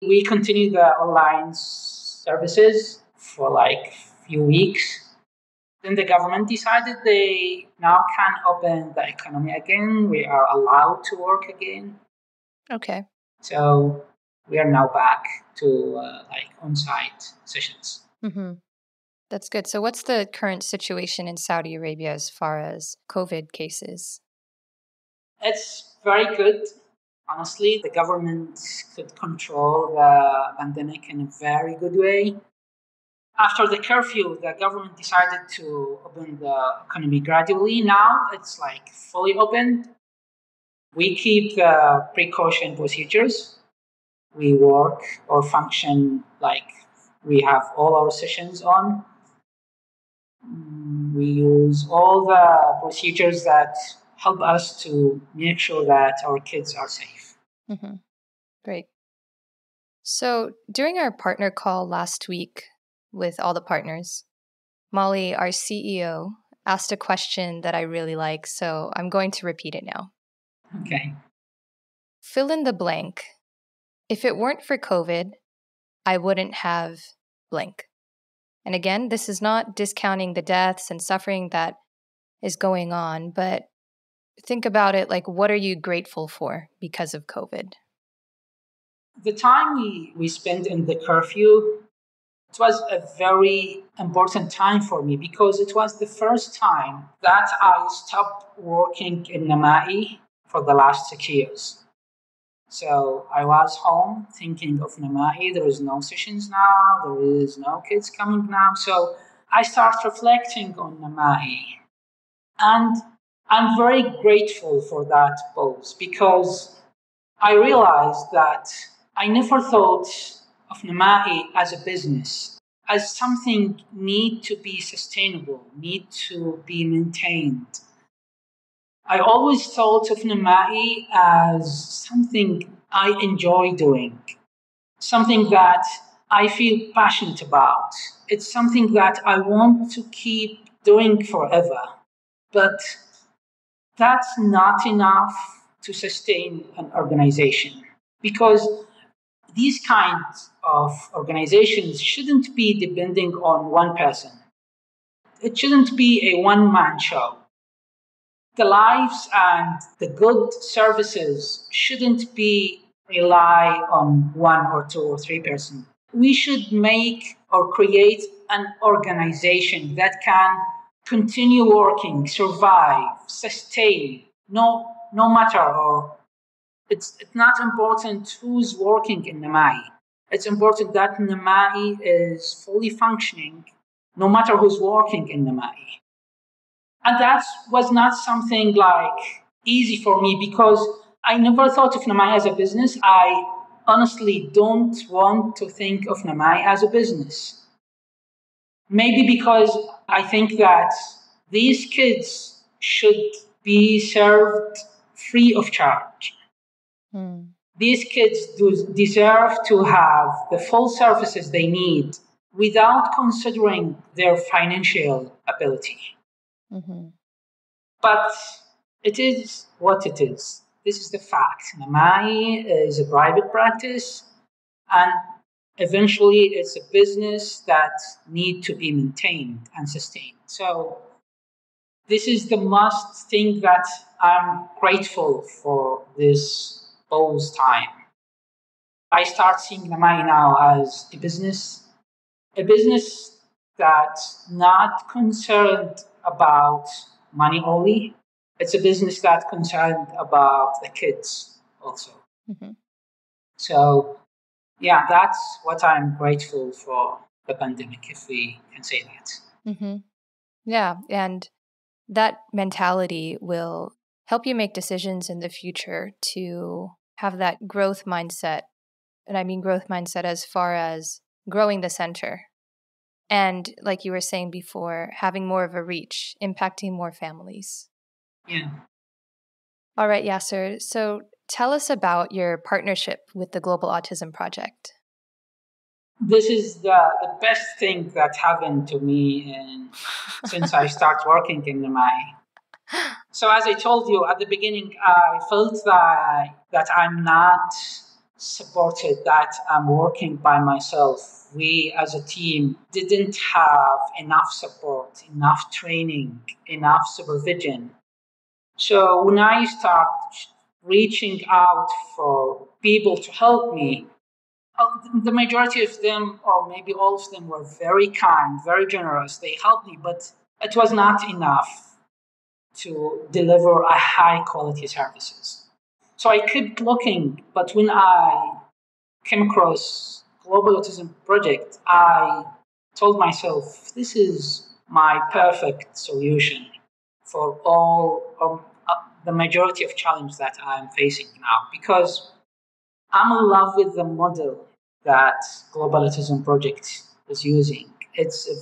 We continue the online services for like a few weeks then the government decided they now can open the economy again. We are allowed to work again. Okay. So we are now back to uh, like on-site sessions. Mm-hmm. That's good. So, what's the current situation in Saudi Arabia as far as COVID cases? It's very good. Honestly, the government could control the pandemic in a very good way after the curfew, the government decided to open the economy gradually. Now it's like fully open. We keep the precaution procedures. We work or function like we have all our sessions on. Mm, we use all the procedures that help us to make sure that our kids are safe. Mm-hmm. Great. So, during our partner call last week, with all the partners. Molly, our CEO, asked a question that I really like, so I'm going to repeat it now. Okay. Fill in the blank. If it weren't for COVID, I wouldn't have blank. And again, this is not discounting the deaths and suffering that is going on, but think about it like what are you grateful for because of COVID? The time we, we spent in the curfew it was a very important time for me because it was the first time that I stopped working in Namaee for the last six years. So I was home thinking of Namaee. There is no sessions now. There is no kids coming now. So I start reflecting on Namaee. And I'm very grateful for that pause because I realized that I never thought of Namaee as a business, as something need to be sustainable, need to be maintained. I always thought of Namaee as something I enjoy doing, something that I feel passionate about. It's something that I want to keep doing forever. But that's not enough to sustain an organization because these kinds of organizations shouldn't be depending on one person. It shouldn't be a one man show. The lives and the good services shouldn't be rely on one or two or three person. We should make or create an organization that can continue working, survive, sustain, no, no matter or it's, it's not important who's working in Namaee. It's important that Namaee is fully functioning no matter who's working in Namaee. And that was not something like easy for me because I never thought of Namaee as a business. I honestly don't want to think of Namaee as a business. Maybe because I think that these kids should be served free of charge. Mm. These kids do deserve to have the full services they need without considering their financial ability. Mm-hmm. But it is what it is. This is the fact. Namaee is a private practice, and eventually it's a business that need to be maintained and sustained. So this is the must thing that I'm grateful for this those time. I start seeing the Namaee now as a business, a business that's not concerned about money only. It's a business that's concerned about the kids also. Mm-hmm. So, yeah, that's what I'm grateful for the pandemic, if we can say that. Mm-hmm. Yeah, and that mentality will help you make decisions in the future to have that growth mindset. And I mean growth mindset as far as growing the center. And like you were saying before, having more of a reach, impacting more families. Yeah. All right, Yaser. So tell us about your partnership with the Global Autism Project. This is the, the best thing that happened to me in, since I started working in Namaee. So as I told you at the beginning, I felt that that I'm not supported, that I'm working by myself. We as a team didn't have enough support, enough training, enough supervision. So when I start reaching out for people to help me, uh, the majority of them, or maybe all of them, were very kind, very generous. They helped me, but it was not enough to deliver a high quality services. So I kept looking, but when I came across Global Autism Project, I told myself this is my perfect solution for all um, uh, the majority of challenges that I'm facing now because I'm in love with the model that Global Autism Project is using. It's a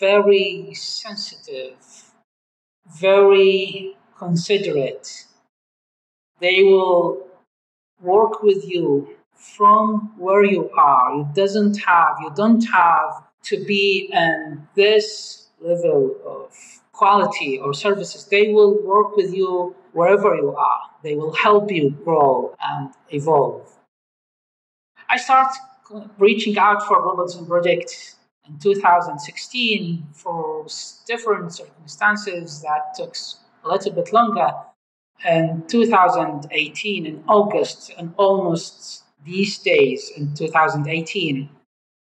very sensitive very considerate. They will work with you from where you are. You doesn't have you don't have to be in this level of quality or services. They will work with you wherever you are. They will help you grow and evolve. I started reaching out for Global Autism Project in 2016 for different circumstances that took a little bit longer. In 2018, in August, and almost these days in 2018,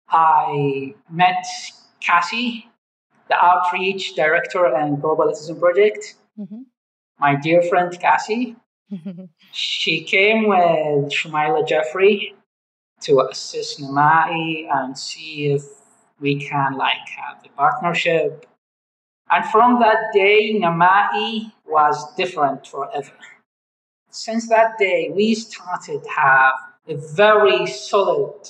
I met Cassie, the outreach director and Global Autism Project. Mm-hmm. My dear friend Cassie. she came with Shumaila Jeffrey to assist Namaee and see if we can like have a partnership. And from that day, Namaee was different forever. Since that day, we started to have a very solid,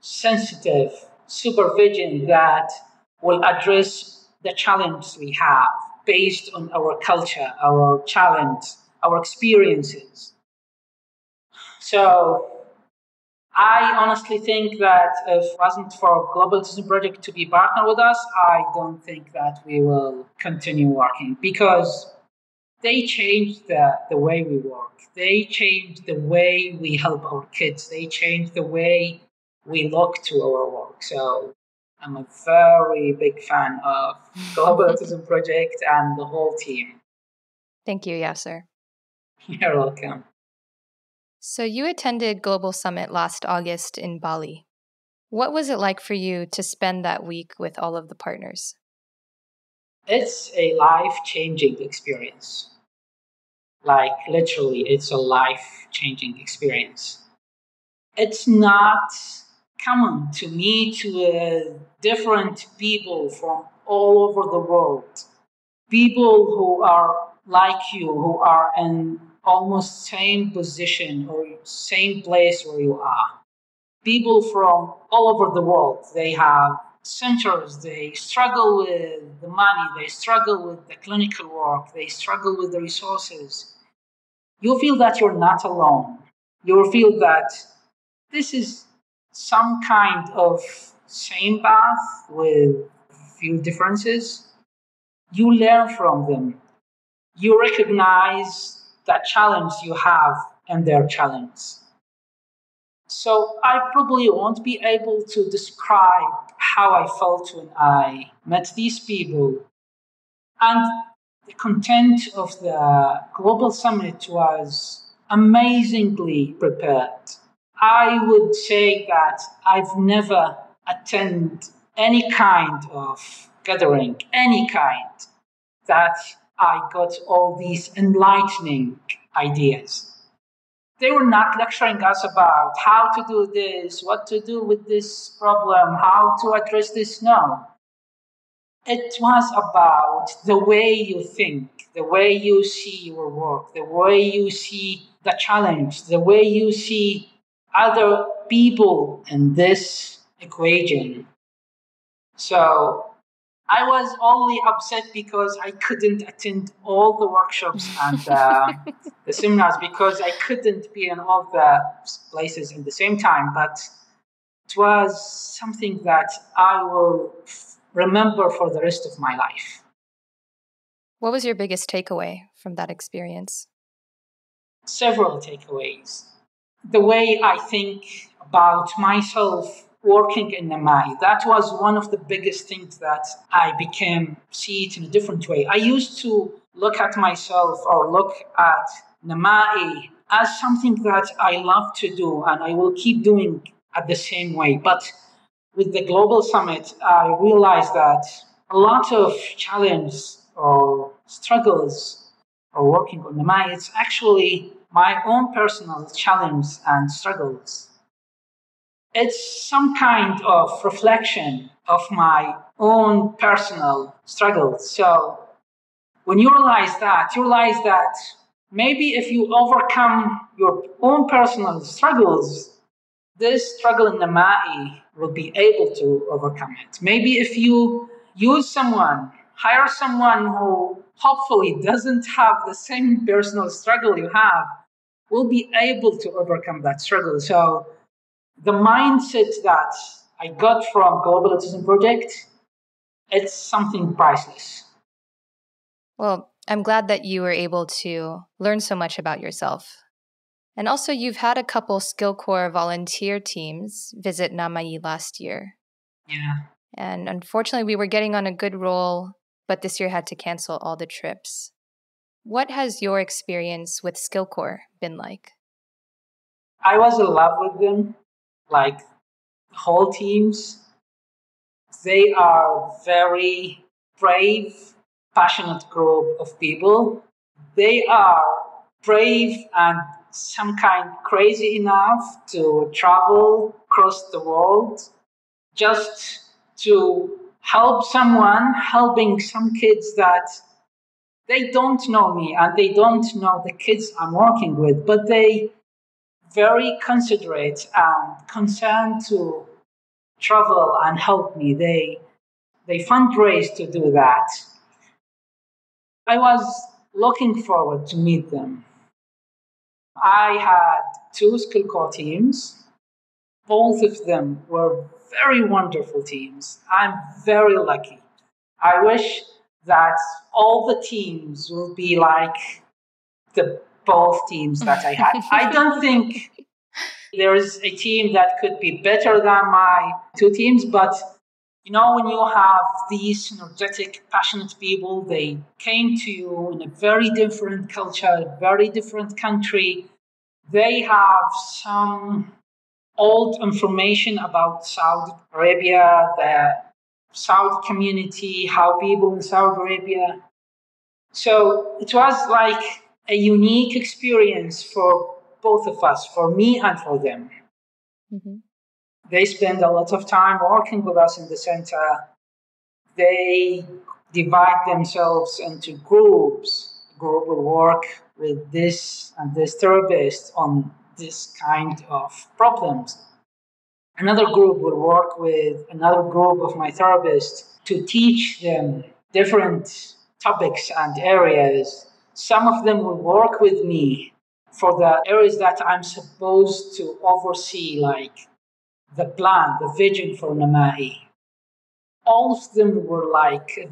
sensitive supervision that will address the challenge we have based on our culture, our challenge, our experiences. So I honestly think that if it wasn't for Global Autism Project to be partner with us, I don't think that we will continue working because they changed the, the way we work. They changed the way we help our kids. They changed the way we look to our work. So I'm a very big fan of Global Autism Project and the whole team. Thank you, Yaser. You're welcome. So, you attended Global Summit last August in Bali. What was it like for you to spend that week with all of the partners? It's a life changing experience. Like, literally, it's a life changing experience. It's not common to meet with different people from all over the world. People who are like you, who are in almost same position or same place where you are. People from all over the world, they have centers, they struggle with the money, they struggle with the clinical work, they struggle with the resources. You feel that you're not alone. You feel that this is some kind of same path with few differences. You learn from them. You recognize that challenge you have and their challenge. So I probably won't be able to describe how I felt when I met these people. And the content of the Global Summit was amazingly prepared. I would say that I've never attended any kind of gathering, any kind, that I got all these enlightening ideas. They were not lecturing us about how to do this, what to do with this problem, how to address this. No. It was about the way you think, the way you see your work, the way you see the challenge, the way you see other people in this equation. So I was only upset because I couldn't attend all the workshops and uh, the seminars because I couldn't be in all the places at the same time. But it was something that I will remember for the rest of my life. What was your biggest takeaway from that experience? Several takeaways. The way I think about myself working in Namaee. That was one of the biggest things that I became see it in a different way. I used to look at myself or look at Namaee as something that I love to do and I will keep doing at the same way. But with the global summit, I realized that a lot of challenges or struggles or working on Namaee, it's actually my own personal challenge and struggles it's some kind of reflection of my own personal struggles. So when you realize that, you realize that maybe if you overcome your own personal struggles, this struggle in the Ma'i will be able to overcome it. Maybe if you use someone, hire someone who hopefully doesn't have the same personal struggle you have, will be able to overcome that struggle. So the mindset that I got from Global Autism Project, it's something priceless. Well, I'm glad that you were able to learn so much about yourself. And also, you've had a couple SkillCorps volunteer teams visit Namaee last year. Yeah. And unfortunately, we were getting on a good roll, but this year had to cancel all the trips. What has your experience with SkillCorps been like? I was in love with them like whole teams. They are very brave, passionate group of people. They are brave and some kind crazy enough to travel across the world just to help someone, helping some kids that they don't know me and they don't know the kids I'm working with, but they very considerate and concerned to travel and help me. They they fundraise to do that. I was looking forward to meet them. I had two SkillCorps teams. Both of them were very wonderful teams. I'm very lucky. I wish that all the teams will be like the both teams that I had. I don't think there is a team that could be better than my two teams, but you know, when you have these energetic, passionate people, they came to you in a very different culture, a very different country. They have some old information about Saudi Arabia, the Saudi community, how people in Saudi Arabia. So it was like a unique experience for both of us, for me and for them. Mm-hmm. They spend a lot of time working with us in the center. They divide themselves into groups. group will work with this and this therapist on this kind of problems. Another group will work with another group of my therapists to teach them different topics and areas. Some of them will work with me for the areas that I'm supposed to oversee, like the plan, the vision for Namaee. All of them were like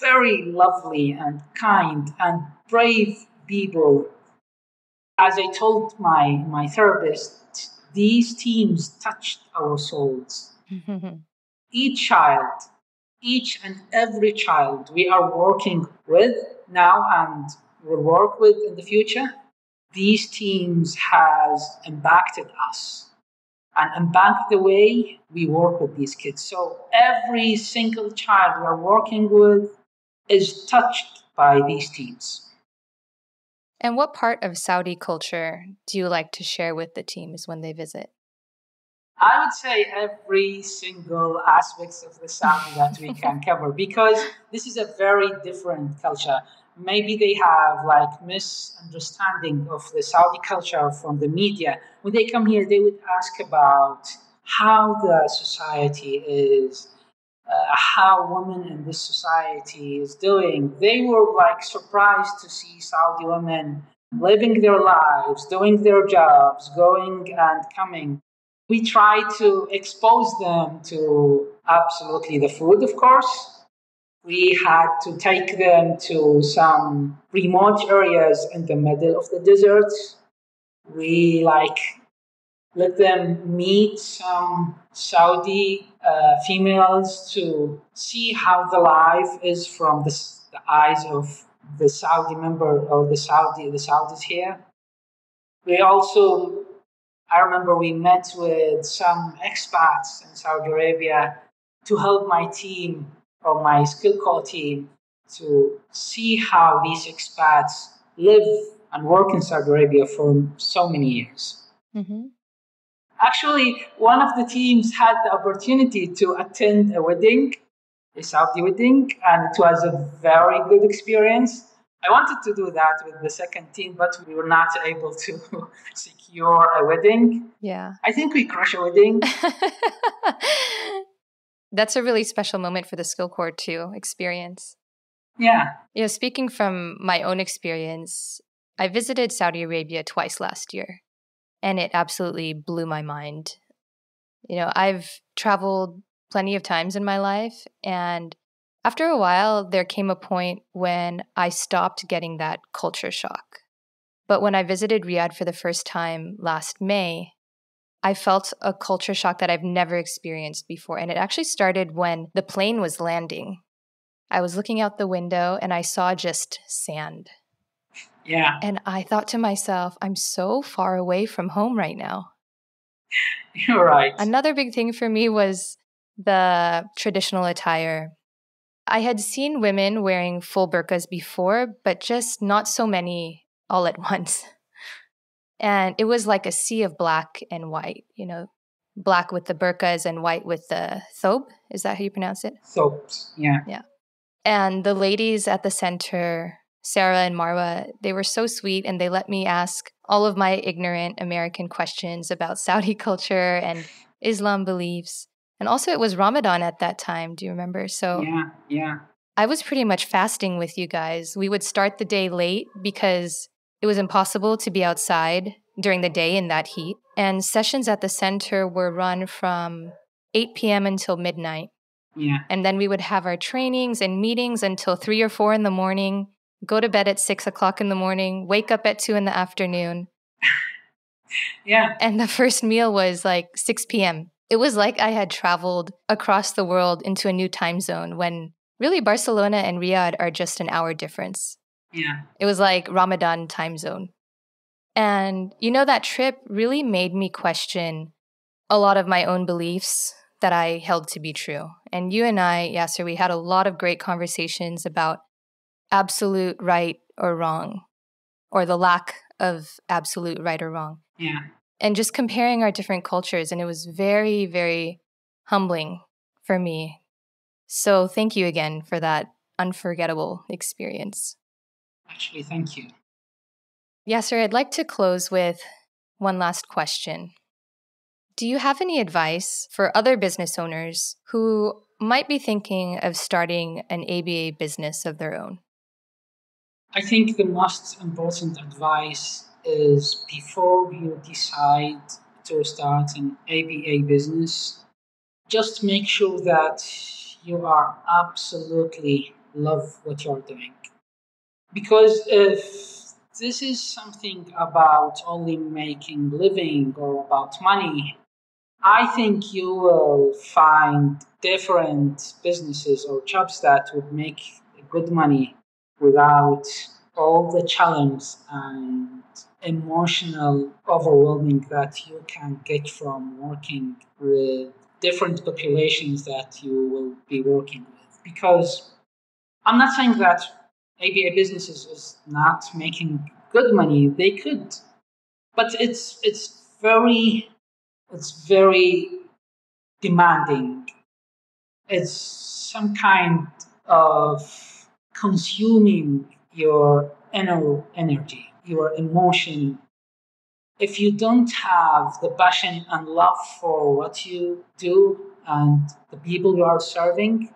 very lovely and kind and brave people as I told my, my therapist, these teams touched our souls. each child, each and every child we are working with now and will work with in the future, these teams has impacted us and impacted the way we work with these kids. So every single child we are working with is touched by these teams. And what part of Saudi culture do you like to share with the teams when they visit? I would say every single aspect of the Saudi that we can cover because this is a very different culture. Maybe they have like misunderstanding of the Saudi culture from the media. When they come here, they would ask about how the society is, uh, how women in this society is doing. They were like surprised to see Saudi women living their lives, doing their jobs, going and coming. We try to expose them to absolutely the food, of course. We had to take them to some remote areas in the middle of the desert. We like let them meet some Saudi uh, females to see how the life is from the, the, eyes of the Saudi member or the Saudi the Saudis here. We also, I remember we met with some expats in Saudi Arabia to help my team or my SkillCorps team to see how these expats live and work in Saudi Arabia for so many years. Mm-hmm. Actually, one of the teams had the opportunity to attend a wedding, a Saudi wedding, and it was a very good experience. I wanted to do that with the second team, but we were not able to secure a wedding. Yeah. I think we crashed a wedding. That's a really special moment for the SkillCorps too experience. Yeah. Yeah, speaking from my own experience, I visited Saudi Arabia twice last year and it absolutely blew my mind. You know, I've traveled plenty of times in my life, and after a while, there came a point when I stopped getting that culture shock. But when I visited Riyadh for the first time last May, I felt a culture shock that I've never experienced before. And it actually started when the plane was landing. I was looking out the window and I saw just sand. Yeah. And I thought to myself, I'm so far away from home right now. You're right. Another big thing for me was the traditional attire. I had seen women wearing full burqas before, but just not so many all at once. And it was like a sea of black and white, you know, black with the burqas and white with the thobe. Is that how you pronounce it? Thobes, yeah. Yeah. And the ladies at the center, Sarah and Marwa, they were so sweet and they let me ask all of my ignorant American questions about Saudi culture and Islam beliefs. And also, it was Ramadan at that time. Do you remember? So, yeah, yeah. I was pretty much fasting with you guys. We would start the day late because it was impossible to be outside during the day in that heat. And sessions at the center were run from 8 p.m. until midnight. Yeah. And then we would have our trainings and meetings until three or four in the morning, go to bed at six o'clock in the morning, wake up at two in the afternoon. yeah. And the first meal was like 6 p.m. It was like I had traveled across the world into a new time zone when really Barcelona and Riyadh are just an hour difference. Yeah. It was like Ramadan time zone. And you know, that trip really made me question a lot of my own beliefs that I held to be true. And you and I, Yaser, we had a lot of great conversations about absolute right or wrong, or the lack of absolute right or wrong. Yeah. And just comparing our different cultures. And it was very, very humbling for me. So thank you again for that unforgettable experience. Actually, thank you. Yaser, I'd like to close with one last question. Do you have any advice for other business owners who might be thinking of starting an ABA business of their own? I think the most important advice is before you decide to start an ABA business, just make sure that you are absolutely love what you're doing. Because if this is something about only making living or about money, I think you will find different businesses or jobs that would make good money without all the challenge and emotional overwhelming that you can get from working with different populations that you will be working with. Because I'm not saying that ABA businesses is not making good money. They could, but it's it's very it's very demanding. It's some kind of consuming your inner energy, your emotion. If you don't have the passion and love for what you do and the people you are serving,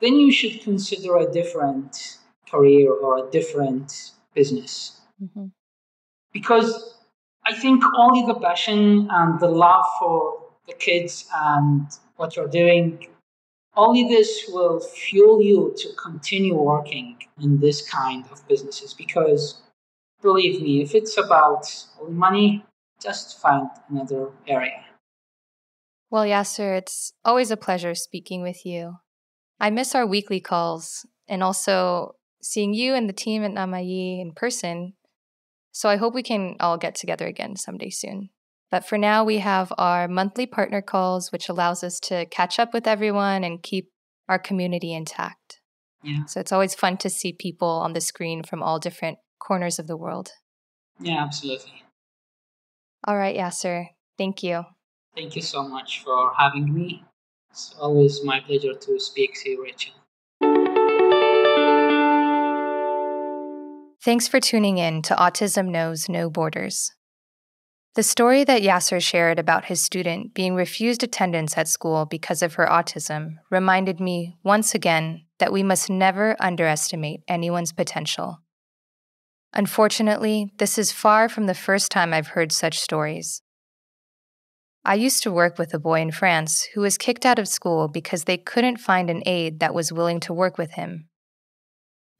then you should consider a different career or a different business. Mm-hmm. Because I think only the passion and the love for the kids and what you're doing, only this will fuel you to continue working in this kind of businesses. Because believe me, if it's about money, just find another area. Well, Yaser, it's always a pleasure speaking with you. I miss our weekly calls and also seeing you and the team at Namaee in person. So I hope we can all get together again someday soon. But for now, we have our monthly partner calls, which allows us to catch up with everyone and keep our community intact. Yeah. So it's always fun to see people on the screen from all different corners of the world. Yeah, absolutely. All right, Yaser. Thank you. Thank you so much for having me. It's always my pleasure to speak to you, Rachel. Thanks for tuning in to Autism Knows No Borders. The story that Yaser shared about his student being refused attendance at school because of her autism reminded me once again that we must never underestimate anyone's potential. Unfortunately, this is far from the first time I've heard such stories. I used to work with a boy in France who was kicked out of school because they couldn't find an aide that was willing to work with him.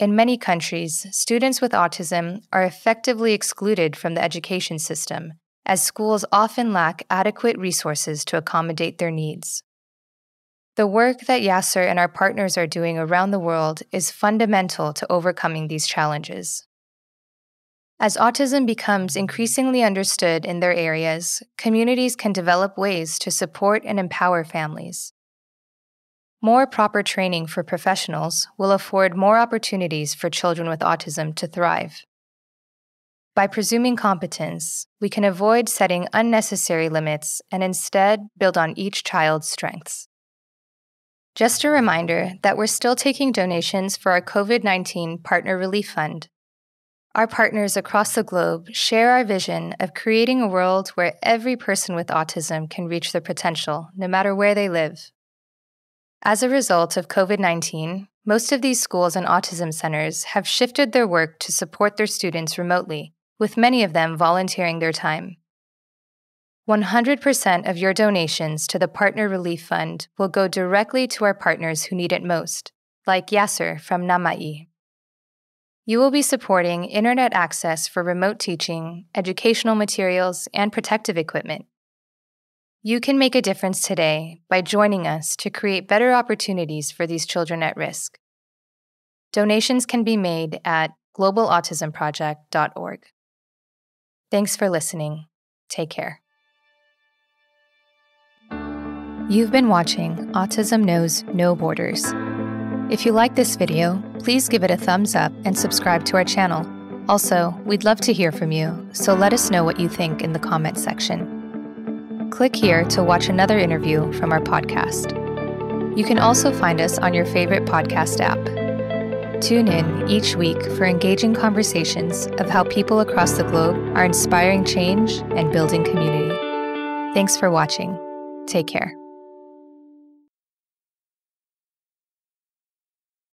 In many countries, students with autism are effectively excluded from the education system, as schools often lack adequate resources to accommodate their needs. The work that Yaser and our partners are doing around the world is fundamental to overcoming these challenges. As autism becomes increasingly understood in their areas, communities can develop ways to support and empower families. More proper training for professionals will afford more opportunities for children with autism to thrive. By presuming competence, we can avoid setting unnecessary limits and instead build on each child's strengths. Just a reminder that we're still taking donations for our COVID 19 Partner Relief Fund. Our partners across the globe share our vision of creating a world where every person with autism can reach their potential, no matter where they live. As a result of COVID 19, most of these schools and autism centers have shifted their work to support their students remotely, with many of them volunteering their time. 100% of your donations to the Partner Relief Fund will go directly to our partners who need it most, like Yaser from Namaee. You will be supporting internet access for remote teaching, educational materials, and protective equipment you can make a difference today by joining us to create better opportunities for these children at risk. Donations can be made at globalautismproject.org. Thanks for listening. Take care. You've been watching Autism Knows No Borders. If you like this video, please give it a thumbs up and subscribe to our channel. Also, we'd love to hear from you, so let us know what you think in the comment section click here to watch another interview from our podcast. You can also find us on your favorite podcast app. Tune in each week for engaging conversations of how people across the globe are inspiring change and building community. Thanks for watching. Take care.